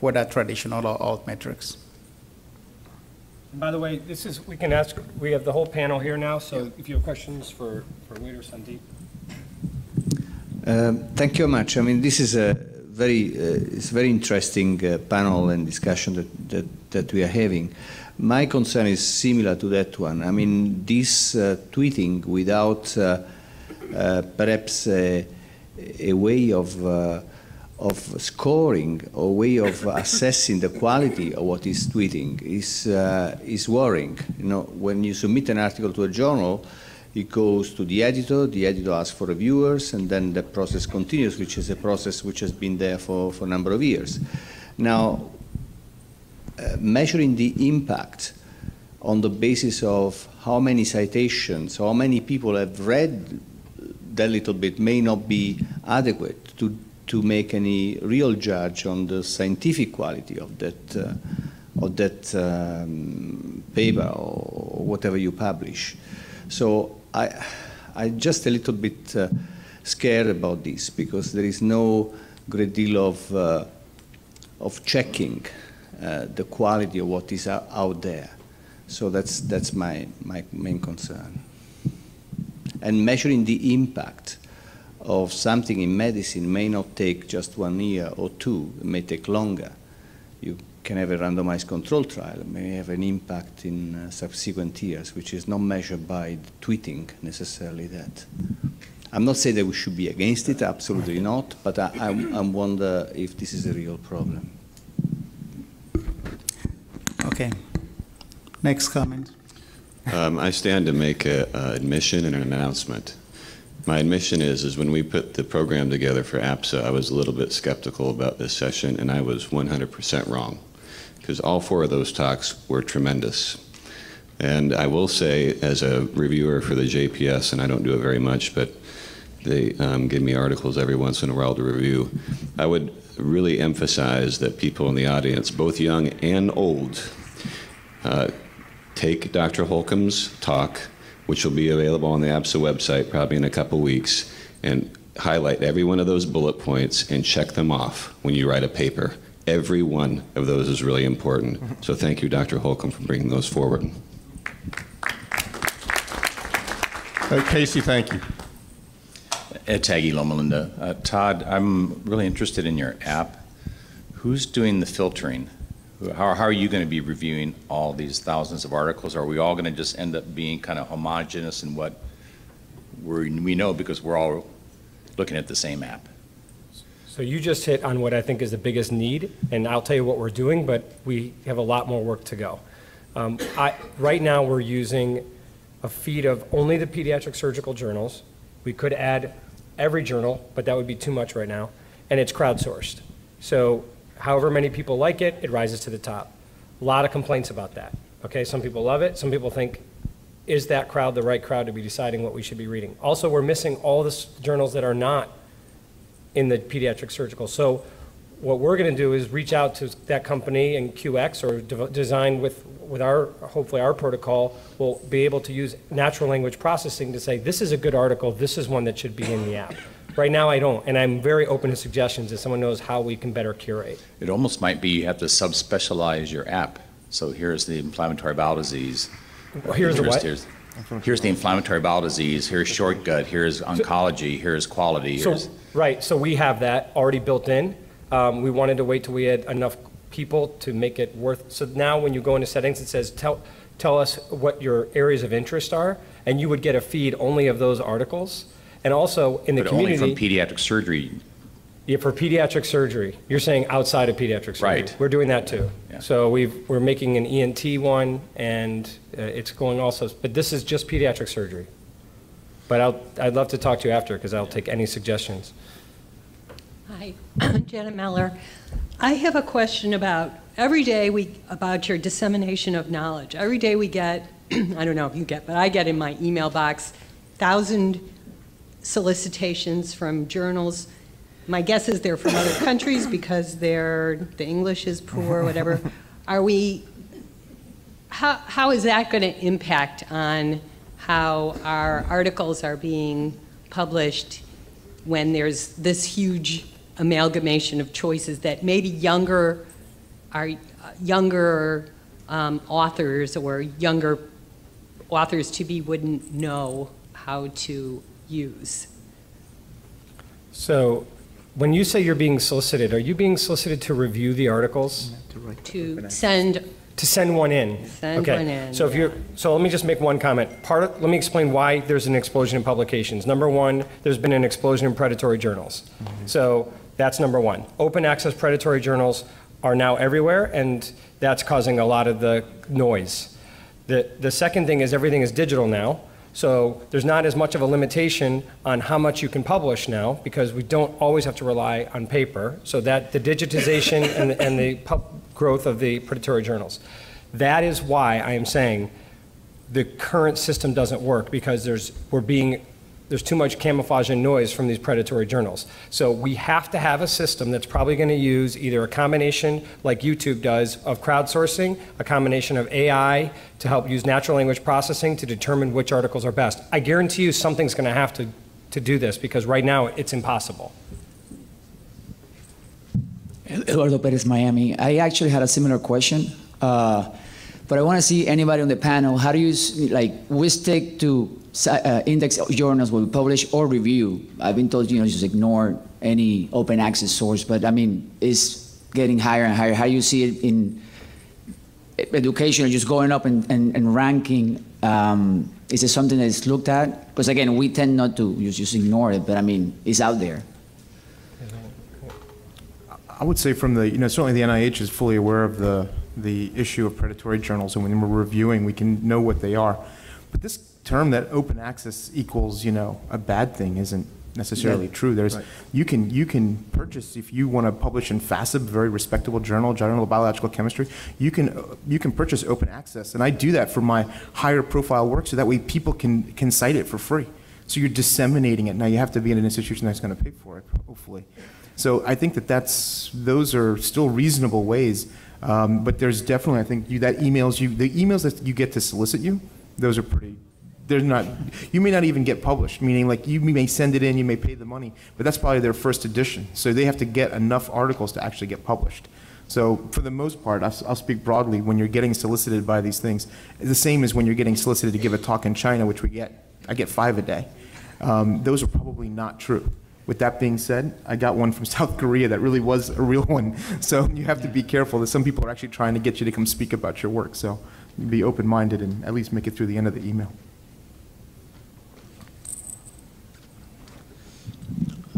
whether traditional or alt metrics. And by the way, this is, we can ask, we have the whole panel here now, so if you have questions for, for Waiter Sundeep. Um, thank you much. I mean, this is a very, uh, it's a very interesting uh, panel and discussion that, that, that, we are having. My concern is similar to that one. I mean, this uh, tweeting without uh, uh, perhaps a, a, way of uh, of scoring or way of assessing the quality of what is tweeting is uh, is worrying. You know, when you submit an article to a journal, It goes to the editor, the editor asks for reviewers, and then the process continues, which is a process which has been there for, for a number of years. Now, uh, measuring the impact on the basis of how many citations, how many people have read that little bit may not be adequate to, to make any real judge on the scientific quality of that, uh, of that um, paper or whatever you publish. So I, I'm just a little bit uh, scared about this because there is no great deal of, uh, of checking uh, the quality of what is out, there. So that's, that's my, my main concern. And measuring the impact of something in medicine may not take just one year or two, it may take longer. You can have a randomized control trial, may have an impact in uh, subsequent years, which is not measured by tweeting necessarily that. I'm not saying that we should be against it, absolutely not, but I, I, I wonder if this is a real problem. Okay. Next comment. Um, I stand to make an admission and an announcement. My admission is, is when we put the program together for APSA, I was a little bit skeptical about this session, and I was 100% wrong, because all four of those talks were tremendous. And I will say, as a reviewer for the JPS, and I don't do it very much, but they um, give me articles every once in a while to review, I would really emphasize that people in the audience, both young and old, uh, take Dr. Holcomb's talk, which will be available on the APSA website probably in a couple weeks, and highlight every one of those bullet points and check them off when you write a paper. Every one of those is really important. So thank you, Dr. Holcomb, for bringing those forward. Uh, Casey, thank you. Ed Tagge, Loma Linda. Uh, Todd, I'm really interested in your app. Who's doing the filtering? How, how are you going to be reviewing all these thousands of articles? Are we all going to just end up being kind of homogenous in what we we know because we're all looking at the same app? So you just hit on what I think is the biggest need, and I'll tell you what we're doing, but we have a lot more work to go. Um, I, right now, we're using a feed of only the pediatric surgical journals. We could add every journal, but that would be too much right now, and it's crowdsourced. So however many people like it, it rises to the top. A lot of complaints about that. Okay, some people love it. Some people think, is that crowd the right crowd to be deciding what we should be reading? Also, we're missing all the journals that are not in the pediatric surgical. So what we're going to do is reach out to that company and QX or de design with, with our, hopefully our protocol, will be able to use natural language processing to say, this is a good article, this is one that should be in the app. Right now, I don't, and I'm very open to suggestions if someone knows how we can better curate. It almost might be you have to subspecialize your app. So here's the inflammatory bowel disease. Well, here's the what? Here's, here's the inflammatory bowel disease. Here's short gut. Here's oncology. Here's quality. So, Here's, right, so we have that already built in. Um, we wanted to wait till we had enough people to make it worth. So now, when you go into settings, it says tell tell us what your areas of interest are, and you would get a feed only of those articles. And also in the but community, only from pediatric surgery. Yeah, for pediatric surgery. You're saying outside of pediatric surgery. Right. We're doing that too. Yeah. So we've, we're making an ENT one, and uh, it's going also, but this is just pediatric surgery. But I'll, I'd love to talk to you after, because I'll take any suggestions. Hi, <coughs> Janet Meller. I have a question about every day we about your dissemination of knowledge. Every day we get, <coughs> I don't know if you get, but I get in my email box thousand solicitations from journals. My guess is they're from other countries because they're the English is poor, or <laughs> whatever. Are we? How how is that going to impact on how our articles are being published when there's this huge amalgamation of choices that maybe younger our younger um, authors or younger authors to be wouldn't know how to use. So when you say you're being solicited, are you being solicited to review the articles? To send to send one in. Send okay. one in, So if you're so let me just make one comment. Part of, let me explain why there's an explosion in publications. Number one, there's been an explosion in predatory journals. Mm-hmm. So that's number one. Open access predatory journals are now everywhere, and that's causing a lot of the noise. The the second thing is everything is digital now. So there's not as much of a limitation on how much you can publish now because we don't always have to rely on paper. So that the digitization and, the- and the pub growth of the predatory journals. That is why I am saying the current system doesn't work because there's, we're being, there's too much camouflage and noise from these predatory journals. So we have to have a system that's probably going to use either a combination, like YouTube does, of crowdsourcing, a combination of AI to help use natural language processing to determine which articles are best. I guarantee you something's going to have to, to do this because right now it's impossible. Eduardo Perez, Miami. I actually had a similar question, uh, but I want to see anybody on the panel. How do you like? We stick to uh, index journals we publish or review. I've been told you know just ignore any open access source, but I mean it's getting higher and higher. How do you see it in education, just going up and, and, and ranking? Um, is it something that's looked at? Because again, we tend not to just ignore it, but I mean it's out there. I would say from the, you know, certainly the NIH is fully aware of the, the issue of predatory journals, and when we're reviewing, we can know what they are. But this term that open access equals, you know, a bad thing isn't necessarily Yeah. true. There's, Right. you can, you can purchase, if you want to publish in FASEB, a very respectable journal, Journal of Biological Chemistry, you can, you can purchase open access. And I do that for my higher profile work, so that way people can, can cite it for free. So you're disseminating it. Now, you have to be in an institution that's going to pay for it, hopefully. So I think that that's, those are still reasonable ways. Um, but there's definitely, I think, you, that emails you, the emails that you get to solicit you, those are pretty, they're not, you may not even get published, meaning like you may send it in, you may pay the money, but that's probably their first edition. So they have to get enough articles to actually get published. So for the most part, I'll, I'll speak broadly, when you're getting solicited by these things, the same as when you're getting solicited to give a talk in China, which we get, I get five a day. Um, those are probably not true. With that being said, I got one from <laughs> South Korea that really was a real one. So you have to be careful that some people are actually trying to get you to come speak about your work. So be open-minded and at least make it through the end of the email.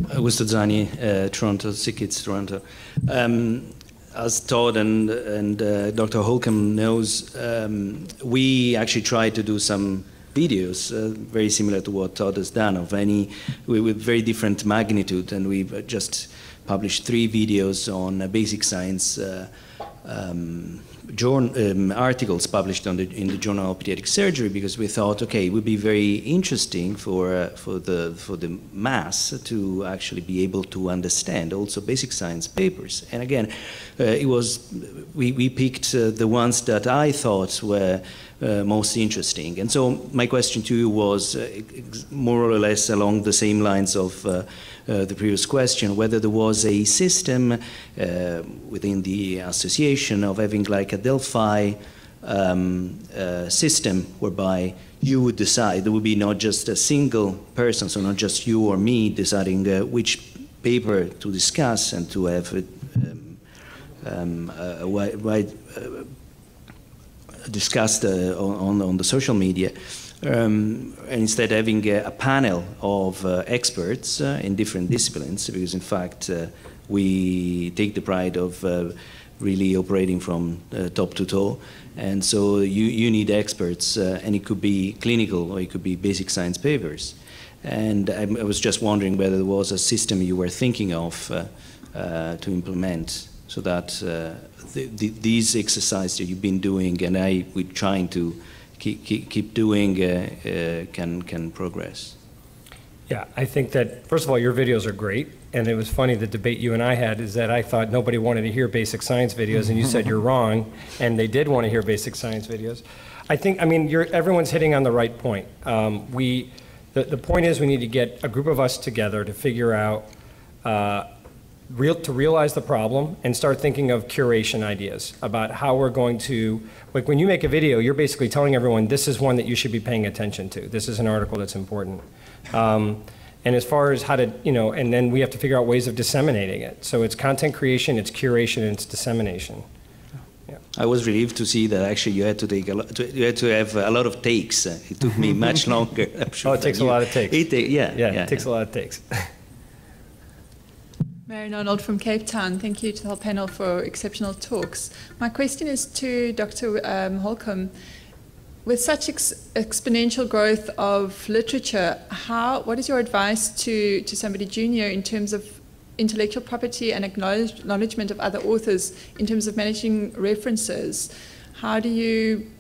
Augusto Zani, uh, Toronto, SickKids, Toronto. Um, as Todd and, and uh, Dr. Holcomb knows, um, we actually tried to do some videos uh, very similar to what Todd has done of any with, very different magnitude, and we've just published three videos on uh, basic science. Uh, um, journ- um, articles published on the, in the Journal of Pediatric Surgery because we thought, okay, it would be very interesting for uh, for the for the mass to actually be able to understand also basic science papers. And again, uh, it was we, we picked uh, the ones that I thought were uh, most interesting. And so my question to you was uh, more or less along the same lines of uh, uh, the previous question, whether there was a system uh, within the association of having like a Delphi um, uh, system whereby you would decide, there would be not just a single person, so not just you or me deciding which paper to discuss and to have um, um, a wide, wide discussed uh, on, on the social media. Um, and instead having a, a panel of uh, experts uh, in different disciplines, because in fact uh, we take the pride of uh, really operating from uh, top to toe. And so you, you need experts, and it could be clinical or it could be basic science papers. And I, I was just wondering whether there was a system you were thinking of to implement so that the, the, these exercises that you've been doing and I we're trying to keep, keep, keep doing uh, uh, can, can progress. Yeah, I think that, first of all, your videos are great. And it was funny, the debate you and I had is that I thought nobody wanted to hear basic science videos, and you said you're wrong, and they did want to hear basic science videos. I think, I mean, everyone's hitting on the right point. Um, we, the, the point is we need to get a group of us together to figure out, uh, real, to realize the problem and start thinking of curation ideas about how we're going to, like when you make a video, you're basically telling everyone this is one that you should be paying attention to. This is an article that's important. Um, and as far as how to, you know, and then we have to figure out ways of disseminating it. So it's content creation, it's curation, and it's dissemination. I was relieved to see that actually you had to take a lot, to, you had to have a lot of takes. It took me <laughs> much longer. I'm sure Oh, it takes a lot of takes. It yeah, Yeah, yeah, it takes yeah. a lot of takes. <laughs> Mary Arnold from Cape Town. Thank you to the whole panel for exceptional talks. My question is to Dr. Um, Holcomb. with such ex- exponential growth of literature, how what is your advice to, to somebody junior in terms of intellectual property and acknowledge, acknowledgement of other authors in terms of managing references? How do you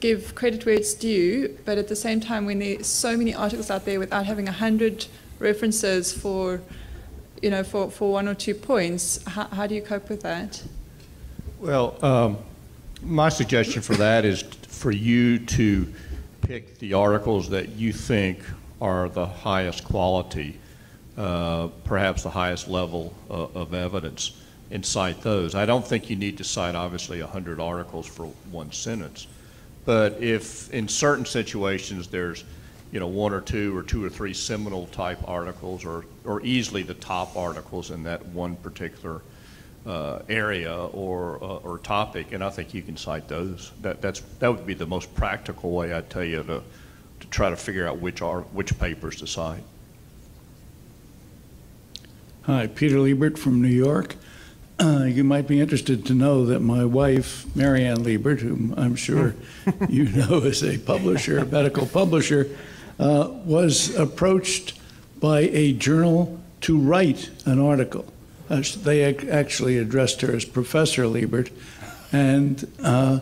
give credit where it's due, but at the same time, when there's so many articles out there without having a hundred references for, you know, for, for one or two points, how, how do you cope with that? Well, um, my suggestion for that is for you to pick the articles that you think are the highest quality, uh, perhaps the highest level of, of evidence, and cite those. I don't think you need to cite, obviously, 100 articles for one sentence. But if in certain situations there's, you know, one or two or two or three seminal type articles or, or easily the top articles in that one particular uh, area or, uh, or topic, and I think you can cite those. That, that's, that would be the most practical way, I'd tell you, to, to try to figure out which, are, which papers to cite. Hi, Peter Liebert from New York. Uh, you might be interested to know that my wife, Mary Ann Liebert, whom I'm sure <laughs> you know is a publisher, a medical publisher, uh, was approached by a journal to write an article. Uh, they ac- actually addressed her as Professor Liebert, and uh,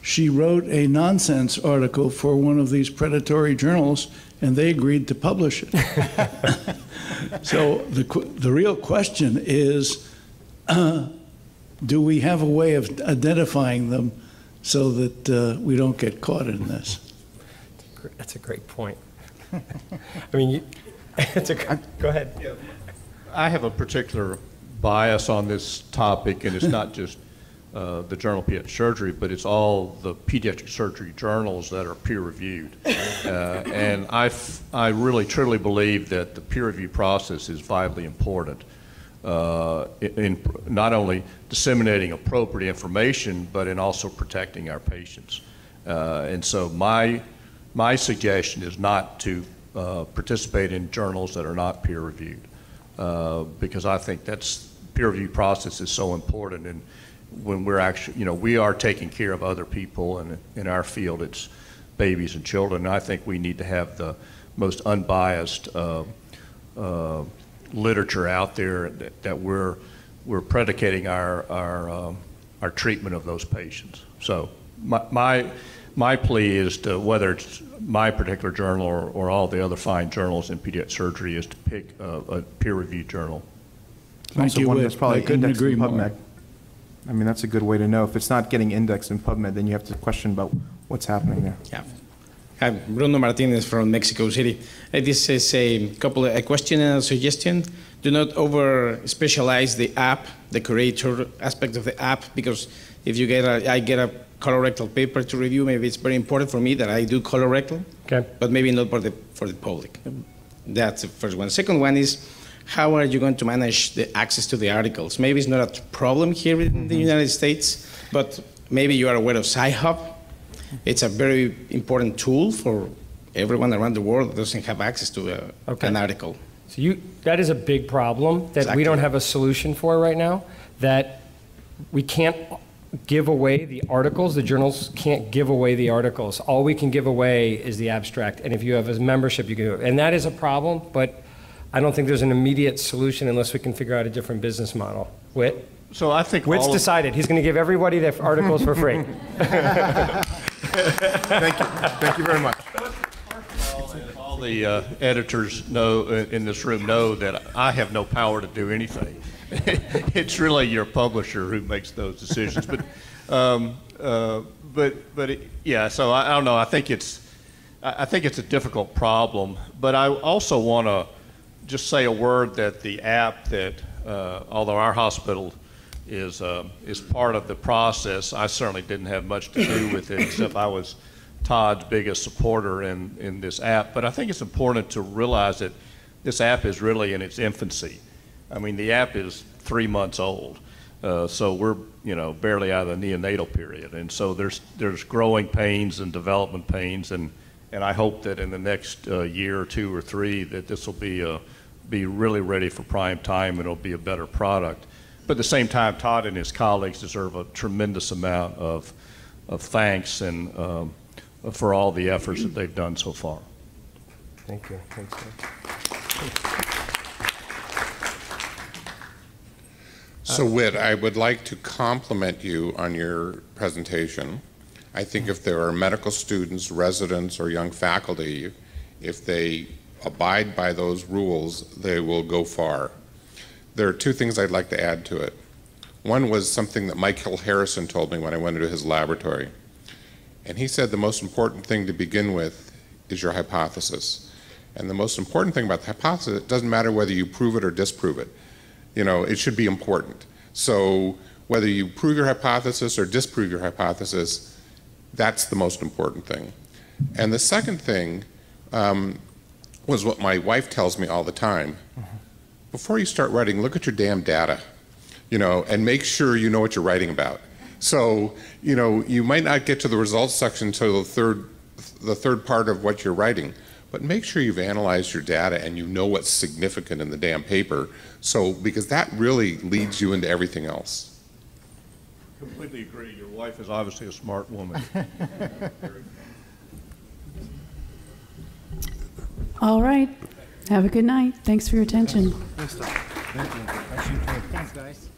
she wrote a nonsense article for one of these predatory journals, and they agreed to publish it. <laughs> so the the real question is, uh, <clears throat> do we have a way of identifying them so that uh, we don't get caught in this? That's a great point. I mean, you, <laughs> it's a, go ahead. I have a particular bias on this topic, and it's not just uh, the Journal of Pediatric Surgery, but it's all the pediatric surgery journals that are peer reviewed. Uh, and I, I really truly believe that the peer review process is vitally important uh, in, in not only disseminating appropriate information, but in also protecting our patients. Uh, and so my, my suggestion is not to uh, participate in journals that are not peer reviewed, uh, because I think that's peer review process is so important. And when we're actually, you know, we are taking care of other people, and in our field, it's babies and children. And I think we need to have the most unbiased uh, uh, literature out there that, that we're we're predicating our our um, our treatment of those patients. So my my my plea is to whether it's my particular journal or, or all the other fine journals in pediatric surgery is to pick a, a peer-reviewed journal. Thank also you, one that's probably I couldn't indexed agree in more. I mean, that's a good way to know. If it's not getting indexed in PubMed, then you have to question about what's happening there. Yeah. Hi, Bruno Martinez from Mexico City. Uh, This is a couple of, a question and a suggestion. Do not over specialize the app, the curator aspect of the app, because if you get a, I get a colorectal paper to review, maybe it's very important for me that I do colorectal, okay. but maybe not for the for the public. That's the first one. Second one is, how are you going to manage the access to the articles? Maybe it's not a problem here in the mm-hmm. United States, but maybe you are aware of Sci-Hub. It's a very important tool for everyone around the world that doesn't have access to a, Okay. an article. So you, that is a big problem that we don't have a solution for right now, that we can't give away the articles, the journals can't give away the articles. All we can give away is the abstract, and if you have a membership, you can do it. And that is a problem, but I don't think there's an immediate solution unless we can figure out a different business model. Whit? So I think Whit's all of- decided, he's going to give everybody the articles for free. <laughs> Thank you. Thank you very much. All the uh, editors know, uh, in this room know that I have no power to do anything. <laughs> It's really your publisher who makes those decisions. But, um, uh, but, but, it- yeah, so I I don't know, I think it's, I think it's a difficult problem. But I also want to just say a word that the app that, uh, although our hospital is, uh, is part of the process, I certainly didn't have much to do with it, except I was Todd's biggest supporter in, in this app. But I think it's important to realize that this app is really in its infancy. I mean, the app is three months old. Uh, so we're, you know, barely out of the neonatal period. And so there's, there's growing pains and development pains. And, and I hope that in the next uh, year or two or three that this will be, uh, be really ready for prime time and it'll be a better product. But at the same time, Todd and his colleagues deserve a tremendous amount of, of thanks and um, for all the efforts that they've done so far. Thank you. Thanks, So Whit, I would like to compliment you on your presentation. I think if there are medical students, residents, or young faculty, if they abide by those rules, they will go far. There are two things I'd like to add to it. One was something that Michael Harrison told me when I went into his laboratory. And he said the most important thing to begin with is your hypothesis. And the most important thing about the hypothesis, it doesn't matter whether you prove it or disprove it. You know, it should be important. So whether you prove your hypothesis or disprove your hypothesis, that's the most important thing. And the second thing um, was what my wife tells me all the time. Before you start writing, look at your damn data, you know, and make sure you know what you're writing about. So, you know, you might not get to the results section until the third, the third part of what you're writing, but make sure you've analyzed your data and you know what's significant in the damn paper. So, because that really leads you into everything else. Completely agree. Your wife is obviously a smart woman. <laughs> All right. Have a good night. Thanks for your attention. Thanks, guys.